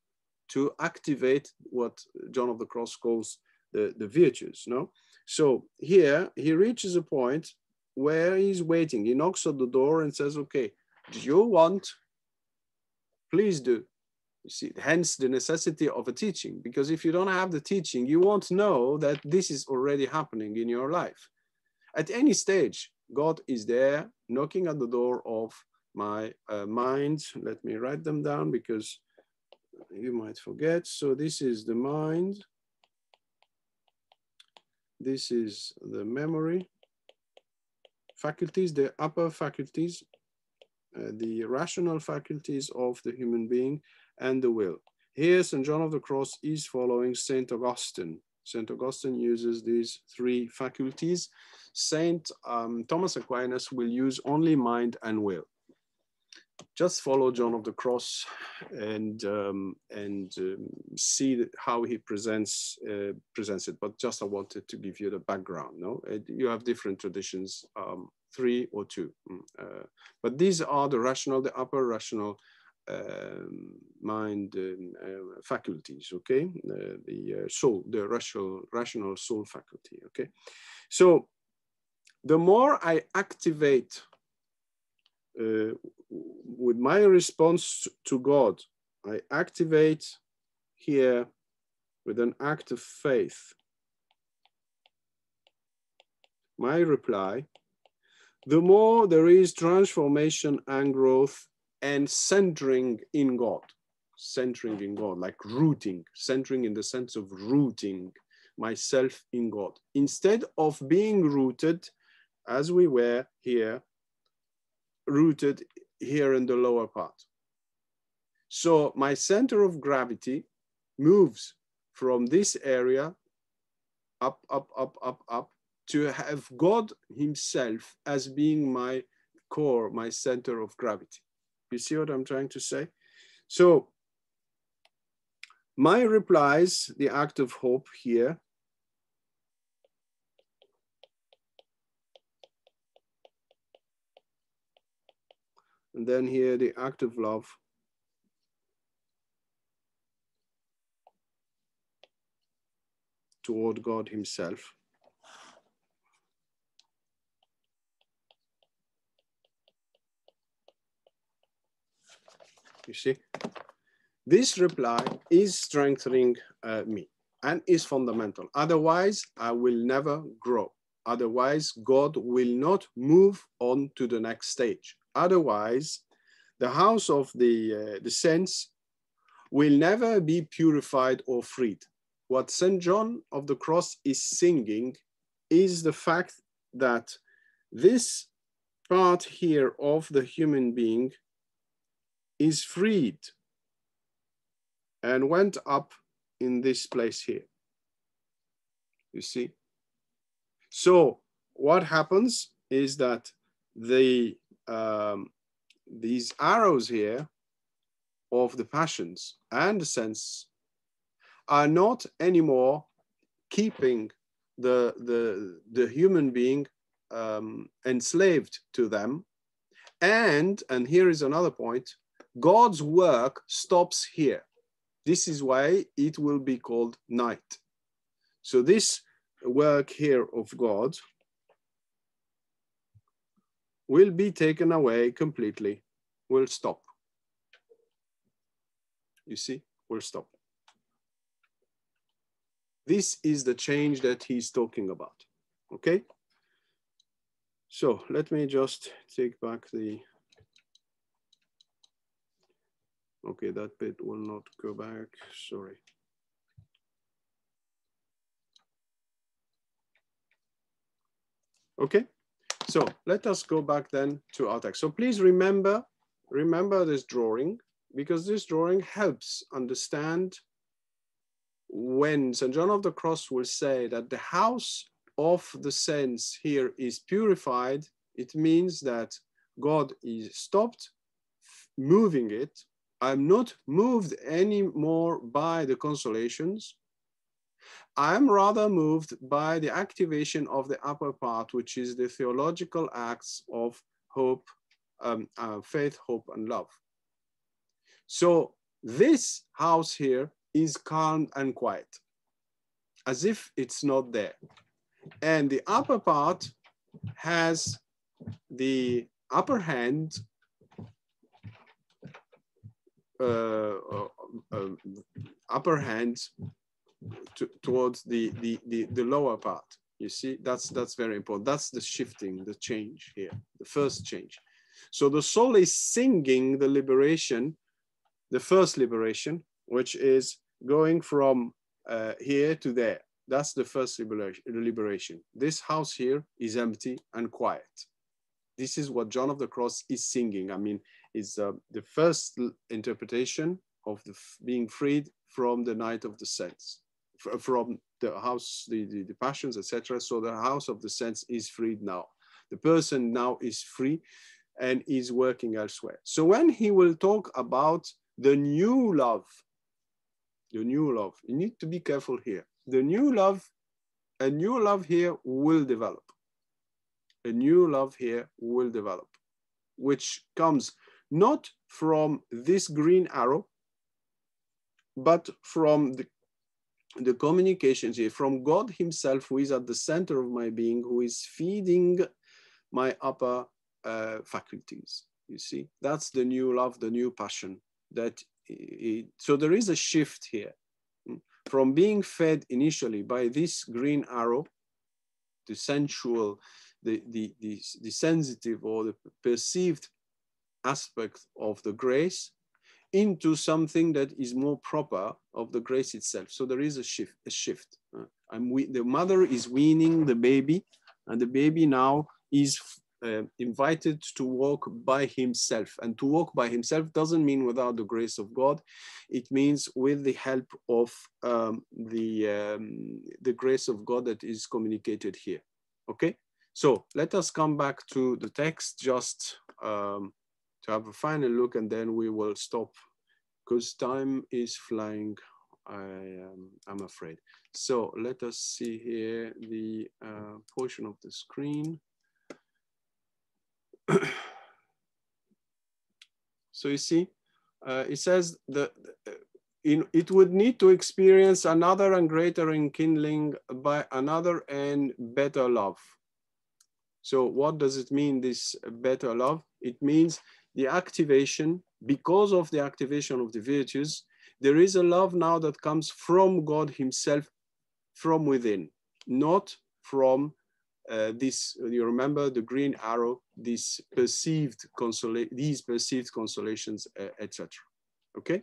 to activate what John of the Cross calls the, the virtues, no? So here he reaches a point where he's waiting. He knocks at the door and says, okay, do you want? Please do. You see, hence the necessity of a teaching, because if you don't have the teaching, you won't know that this is already happening in your life. At any stage, God is there knocking at the door of my uh, mind. Let me write them down because you might forget. So this is the mind. This is the memory faculties, the upper faculties, uh, the rational faculties of the human being and the will. Here, St. John of the Cross is following St. Augustine. St. Augustine uses these three faculties. St. Um, Thomas Aquinas will use only mind and will just follow John of the Cross and um, and um, see how he presents uh, presents it. But just I wanted to give you the background. No, it, you have different traditions, um, three or two, mm, uh, but these are the rational, the upper rational um, mind um, uh, faculties. Okay, the uh, soul, the rational rational soul faculty. Okay, so the more I activate uh, with my response to God, I activate here with an act of faith. My reply, the more there is transformation and growth and centering in God, centering in God, like rooting, centering in the sense of rooting myself in God. Instead of being rooted as we were here rooted here in the lower part. So my center of gravity moves from this area up, up, up, up, up to have God himself as being my core, my center of gravity. You see what I'm trying to say? So my replies, the act of hope here, And then here the act of love. toward God himself. You see, this reply is strengthening uh, me and is fundamental. Otherwise, I will never grow. Otherwise, God will not move on to the next stage. Otherwise, the house of the, uh, the sense will never be purified or freed. What St. John of the Cross is singing is the fact that this part here of the human being is freed and went up in this place here. You see? So what happens is that the um, these arrows here of the passions and the sense are not anymore keeping the, the, the human being um, enslaved to them. And, and here is another point, God's work stops here. This is why it will be called night. So this work here of God will be taken away completely, will stop. You see, will stop. This is the change that he's talking about, okay? So let me just take back the, okay, that bit will not go back, sorry. Okay, so let us go back then to our text. So please remember, remember this drawing because this drawing helps understand when St. John of the Cross will say that the house of the sense here is purified, it means that God is stopped moving it. I'm not moved anymore by the consolations. I'm rather moved by the activation of the upper part, which is the theological acts of hope, um, uh, faith, hope, and love. So this house here is calm and quiet, as if it's not there. And the upper part has the upper hand uh, uh, uh, upper hand to, towards the, the, the, the lower part. You see, that's, that's very important. That's the shifting, the change here, the first change. So the soul is singing the liberation, the first liberation, which is going from uh, here to there. That's the first liberation, liberation. This house here is empty and quiet. This is what John of the Cross is singing. I mean, is uh, the first interpretation of the being freed from the night of the sense from the house, the, the, the passions, etc. So the house of the sense is freed now. The person now is free and is working elsewhere. So when he will talk about the new love, the new love, you need to be careful here. The new love, a new love here will develop. A new love here will develop, which comes not from this green arrow, but from the the communications here from God Himself, who is at the center of my being, who is feeding my upper uh, faculties. You see, that's the new love, the new passion. That it, so there is a shift here hmm, from being fed initially by this green arrow, the sensual, the, the, the, the sensitive or the perceived aspect of the grace, into something that is more proper of the grace itself. So there is a shift. A shift. Uh, I'm the mother is weaning the baby, and the baby now is uh, invited to walk by himself. And to walk by himself doesn't mean without the grace of God. It means with the help of um, the, um, the grace of God that is communicated here. Okay? So let us come back to the text just um, to have a final look and then we will stop because time is flying, I am, I'm afraid. So let us see here the uh, portion of the screen. so you see, uh, it says that in, it would need to experience another and greater enkindling by another and better love. So what does it mean, this better love? It means the activation, because of the activation of the virtues, there is a love now that comes from God Himself, from within, not from uh, this. You remember the green arrow, this perceived consola- these perceived consolations, uh, etc. Okay.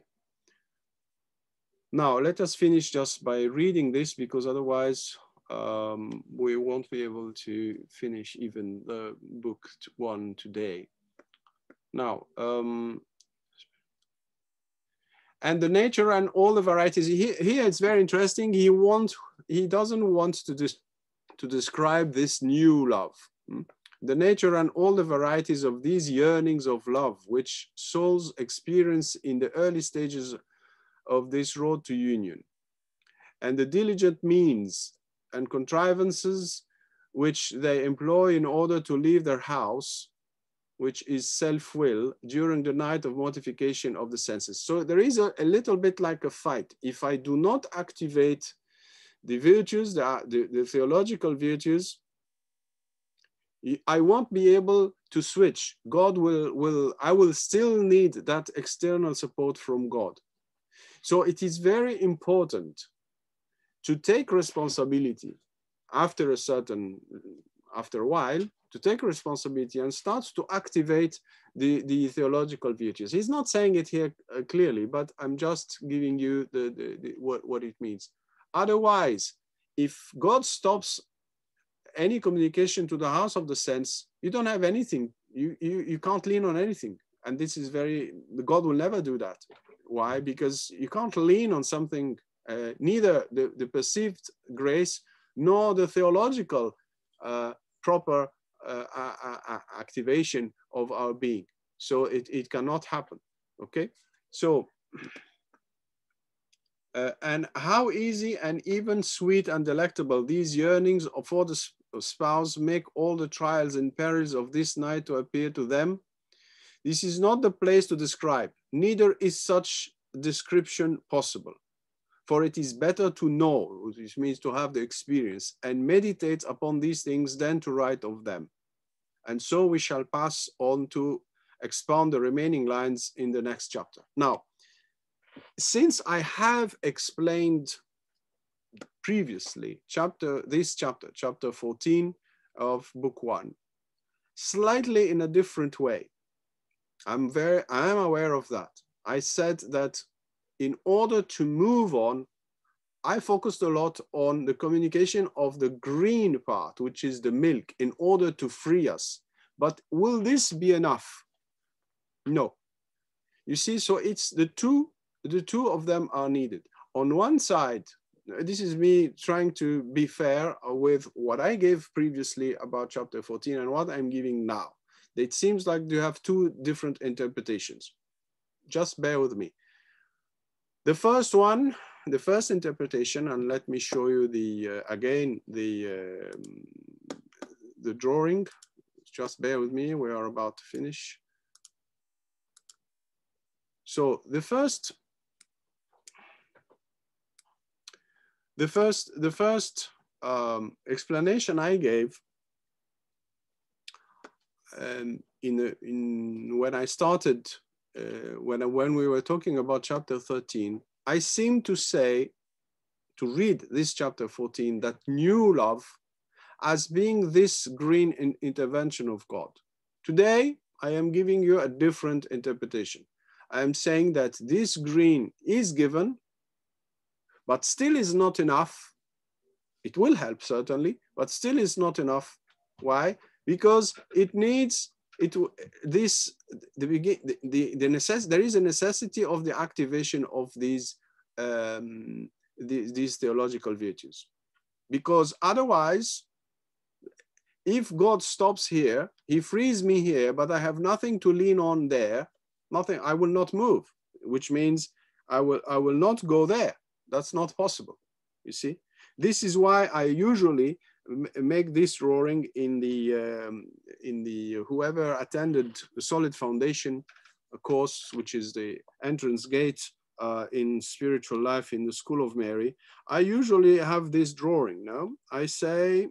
Now let us finish just by reading this because otherwise um, we won't be able to finish even the book one today. Now, um, and the nature and all the varieties he, here it's very interesting. He wants, he doesn't want to, dis, to describe this new love. Hmm? the nature and all the varieties of these yearnings of love, which souls experience in the early stages of this road to union, and the diligent means and contrivances which they employ in order to leave their house, which is self-will, during the night of mortification of the senses. So there is a, a, little bit like a fight. If I do not activate the virtues, the, the, the theological virtues, I won't be able to switch. God will, will, I will still need that external support from God. So it is very important to take responsibility after a certain, after a while, to take responsibility and starts to activate the, the theological virtues. He's not saying it here uh, clearly, but I'm just giving you the, the, the, what, what it means. Otherwise, if God stops any communication to the house of the sense, you don't have anything. You, you, you can't lean on anything. And this is very, God will never do that. Why? Because you can't lean on something, uh, neither the, the perceived grace nor the theological uh, proper Uh, uh, uh, activation of our being. So it, it cannot happen. Okay? So, uh, and how easy and even sweet and delectable these yearnings for the spouse make all the trials and perils of this night to appear to them. This is not the place to describe, neither is such description possible. For it is better to know, which means to have the experience, and meditate upon these things than to write of them. And so we shall pass on to expound the remaining lines in the next chapter. Now, since I have explained previously, chapter this chapter, chapter 14 of book one, slightly in a different way. I'm very, I am aware of that. I said that in order to move on, I focused a lot on the communication of the green part, which is the milk, in order to free us. But will this be enough? No. You see, so it's the two, the two of them are needed. On one side, this is me trying to be fair with what I gave previously about chapter 14 and what I'm giving now. It seems like you have two different interpretations. Just bear with me. The first one, the first interpretation, and let me show you the, uh, again, the, uh, the drawing. Just bear with me, we are about to finish. So the first the first, the first um, explanation I gave um, in, in when I started, uh, when, when we were talking about chapter 13, I seem to say, to read this chapter 14, that new love as being this green in intervention of God. Today, I am giving you a different interpretation. I am saying that this green is given but still is not enough. It will help certainly, but still is not enough. Why? Because it needs it this the begin the the necess there is a necessity of the activation of these um, the, these theological virtues, because otherwise, if God stops here, He frees me here, but I have nothing to lean on there. Nothing. I will not move, which means I will I will not go there. That's not possible, you see? This is why I usually make this drawing in the, um, in the whoever attended the Solid Foundation course, which is the entrance gate uh, in spiritual life in the School of Mary. I usually have this drawing, no? I say,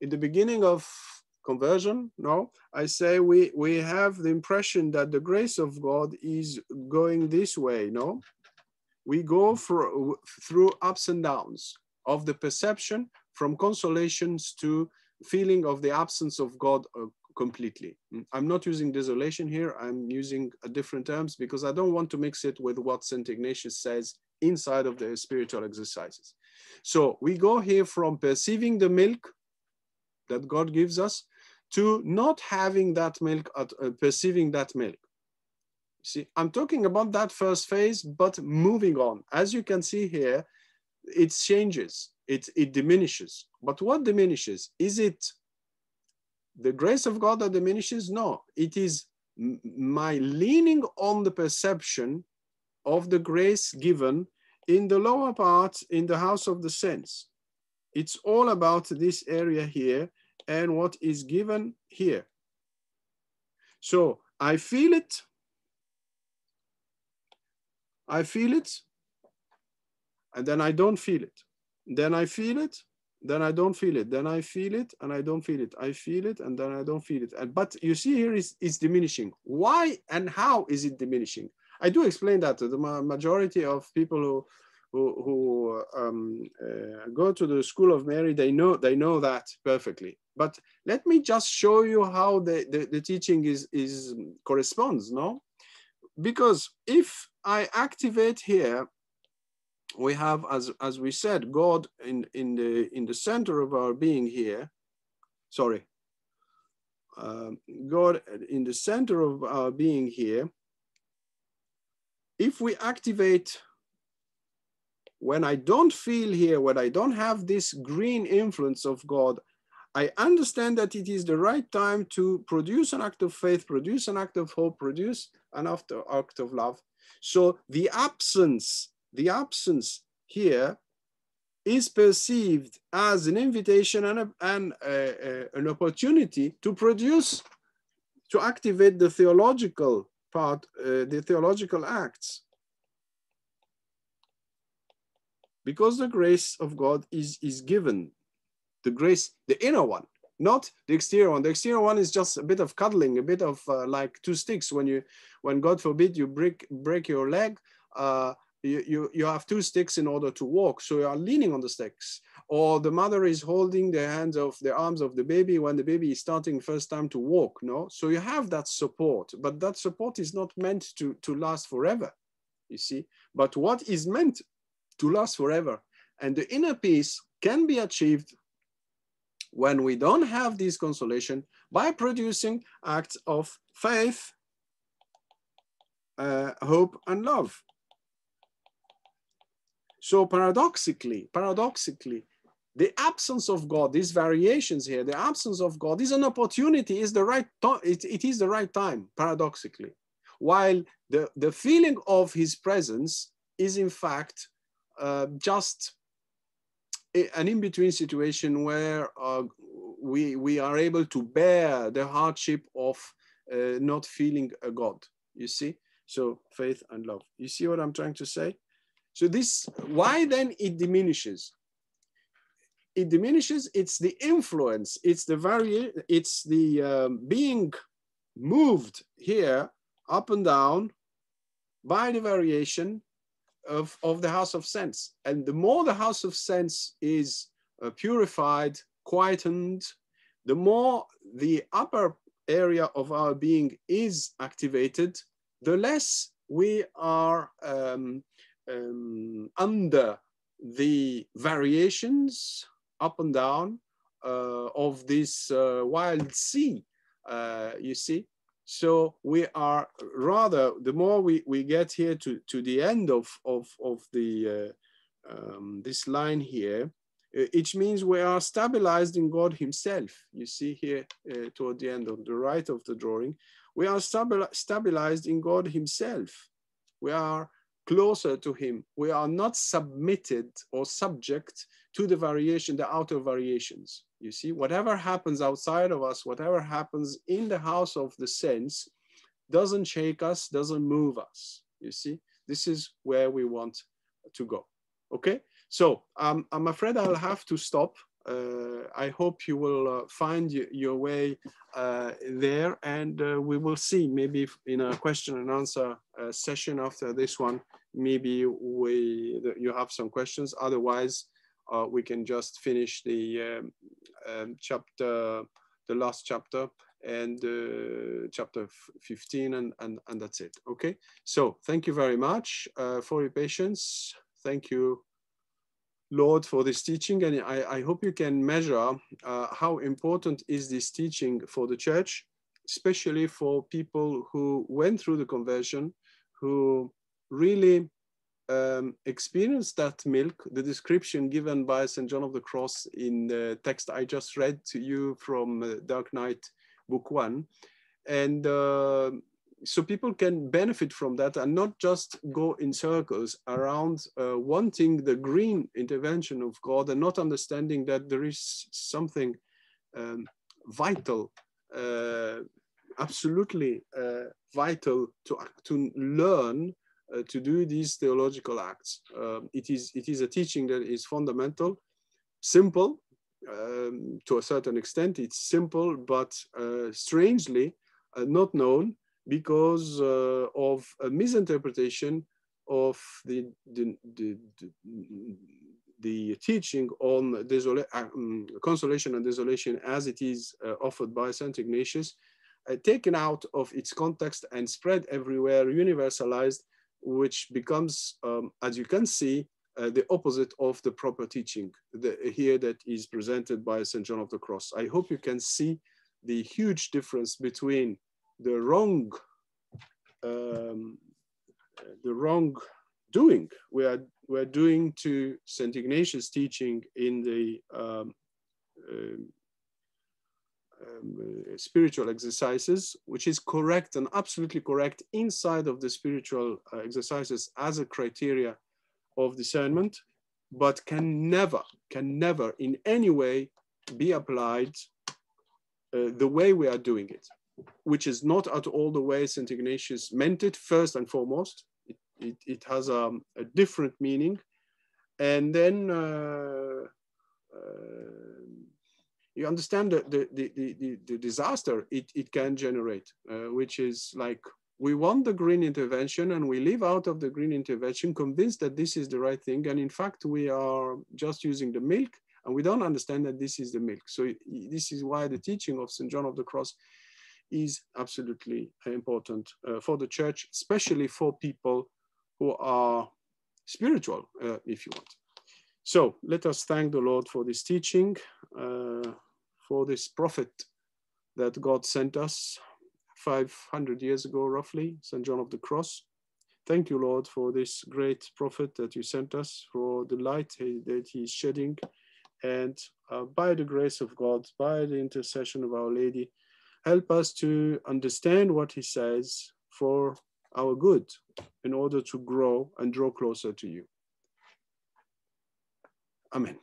in the beginning of conversion, no? I say we, we have the impression that the grace of God is going this way, no? we go for, through ups and downs of the perception from consolations to feeling of the absence of God uh, completely. Mm, I'm not using desolation here. I'm using different terms because I don't want to mix it with what St. Ignatius says inside of the spiritual exercises. So we go here from perceiving the milk that God gives us to not having that milk, uh, perceiving that milk. See, I'm talking about that first phase, but moving on. As you can see here, it changes, it, it diminishes. But what diminishes? Is it the grace of God that diminishes? No, it is my leaning on the perception of the grace given in the lower part in the house of the sense. It's all about this area here and what is given here. So I feel it. I feel it. And then I don't feel it. Then I feel it then I don't feel it. Then I feel it and I don't feel it. I feel it and then I don't feel it. And, but you see here is it's diminishing. Why and how is it diminishing? I do explain that to the majority of people who who, who um, uh, go to the school of Mary. They know they know that perfectly. But let me just show you how the, the, the teaching is is corresponds. No, because if I activate here we have, as, as we said, God in, in, the, in the center of our being here. Sorry. Um, God in the center of our being here. If we activate when I don't feel here, when I don't have this green influence of God, I understand that it is the right time to produce an act of faith, produce an act of hope, produce an act of love. So the absence the absence here is perceived as an invitation and, a, and a, a, an opportunity to produce, to activate the theological part, uh, the theological acts. Because the grace of God is, is given, the grace, the inner one, not the exterior one. The exterior one is just a bit of cuddling, a bit of uh, like two sticks. When you, when God forbid you break break your leg, uh, you, you, have two sticks in order to walk. So you are leaning on the sticks. Or the mother is holding the hands of the arms of the baby when the baby is starting first time to walk. No, so you have that support, but that support is not meant to, to last forever, you see. But what is meant to last forever and the inner peace can be achieved when we don't have this consolation by producing acts of faith, uh, hope, and love. So paradoxically, paradoxically, the absence of God, these variations here, the absence of God is an opportunity, is the right it, it is the right time, paradoxically. While the, the feeling of his presence is in fact uh, just an in-between situation where uh, we, we are able to bear the hardship of uh, not feeling a God, you see? So faith and love. You see what I'm trying to say? So this, why then it diminishes? It diminishes, it's the influence, it's the vari it's the um, being moved here up and down by the variation of, of the house of sense. And the more the house of sense is uh, purified, quietened, the more the upper area of our being is activated, the less we are um, um, under the variations up and down uh, of this uh, wild sea, uh, you see. So we are rather, the more we, we get here to, to the end of, of, of the, uh, um, this line here, it means we are stabilized in God himself. You see here uh, toward the end of the right of the drawing, we are stabil stabilized in God himself. We are closer to him. We are not submitted or subject to the variation, the outer variations. You see, whatever happens outside of us, whatever happens in the house of the sense, doesn't shake us, doesn't move us. You see, this is where we want to go. Okay, so um, I'm afraid I'll have to stop. Uh, I hope you will uh, find your way uh, there and uh, we will see maybe in a question and answer uh, session after this one maybe we you have some questions. Otherwise, uh, we can just finish the um, um, chapter, the last chapter and uh, chapter 15 and, and, and that's it. Okay, so thank you very much uh, for your patience. Thank you, Lord, for this teaching. And I, I hope you can measure uh, how important is this teaching for the church, especially for people who went through the conversion, who really um, experienced that milk, the description given by St. John of the Cross in the text I just read to you from uh, Dark Night, book one. And uh, so people can benefit from that and not just go in circles around uh, wanting the green intervention of God and not understanding that there is something um, vital, uh, absolutely uh, vital to, to learn uh, to do these theological acts. Um, it, is, it is a teaching that is fundamental, simple um, to a certain extent. It's simple, but uh, strangely uh, not known because uh, of a misinterpretation of the, the, the, the teaching on desola um, consolation and desolation as it is uh, offered by St. Ignatius, uh, taken out of its context and spread everywhere, universalized, which becomes, um, as you can see, uh, the opposite of the proper teaching the, here that is presented by St. John of the Cross. I hope you can see the huge difference between the wrong um, the wrong doing we are we are doing to Saint Ignatius' teaching in the um, um, um, spiritual exercises, which is correct and absolutely correct inside of the spiritual uh, exercises as a criteria of discernment, but can never, can never in any way be applied uh, the way we are doing it which is not at all the way St. Ignatius meant it, first and foremost. It, it, it has a, a, different meaning. And then uh, uh, you understand the, the, the, the, the disaster it, it can generate, uh, which is like we want the green intervention and we live out of the green intervention convinced that this is the right thing. And in fact, we are just using the milk and we don't understand that this is the milk. So this is why the teaching of St. John of the Cross is absolutely important uh, for the church, especially for people who are spiritual, uh, if you want. So let us thank the Lord for this teaching, uh, for this prophet that God sent us 500 years ago, roughly, St. John of the Cross. Thank you, Lord, for this great prophet that you sent us, for the light that he is shedding. And uh, by the grace of God, by the intercession of Our Lady, help us to understand what he says for our good in order to grow and draw closer to you. Amen.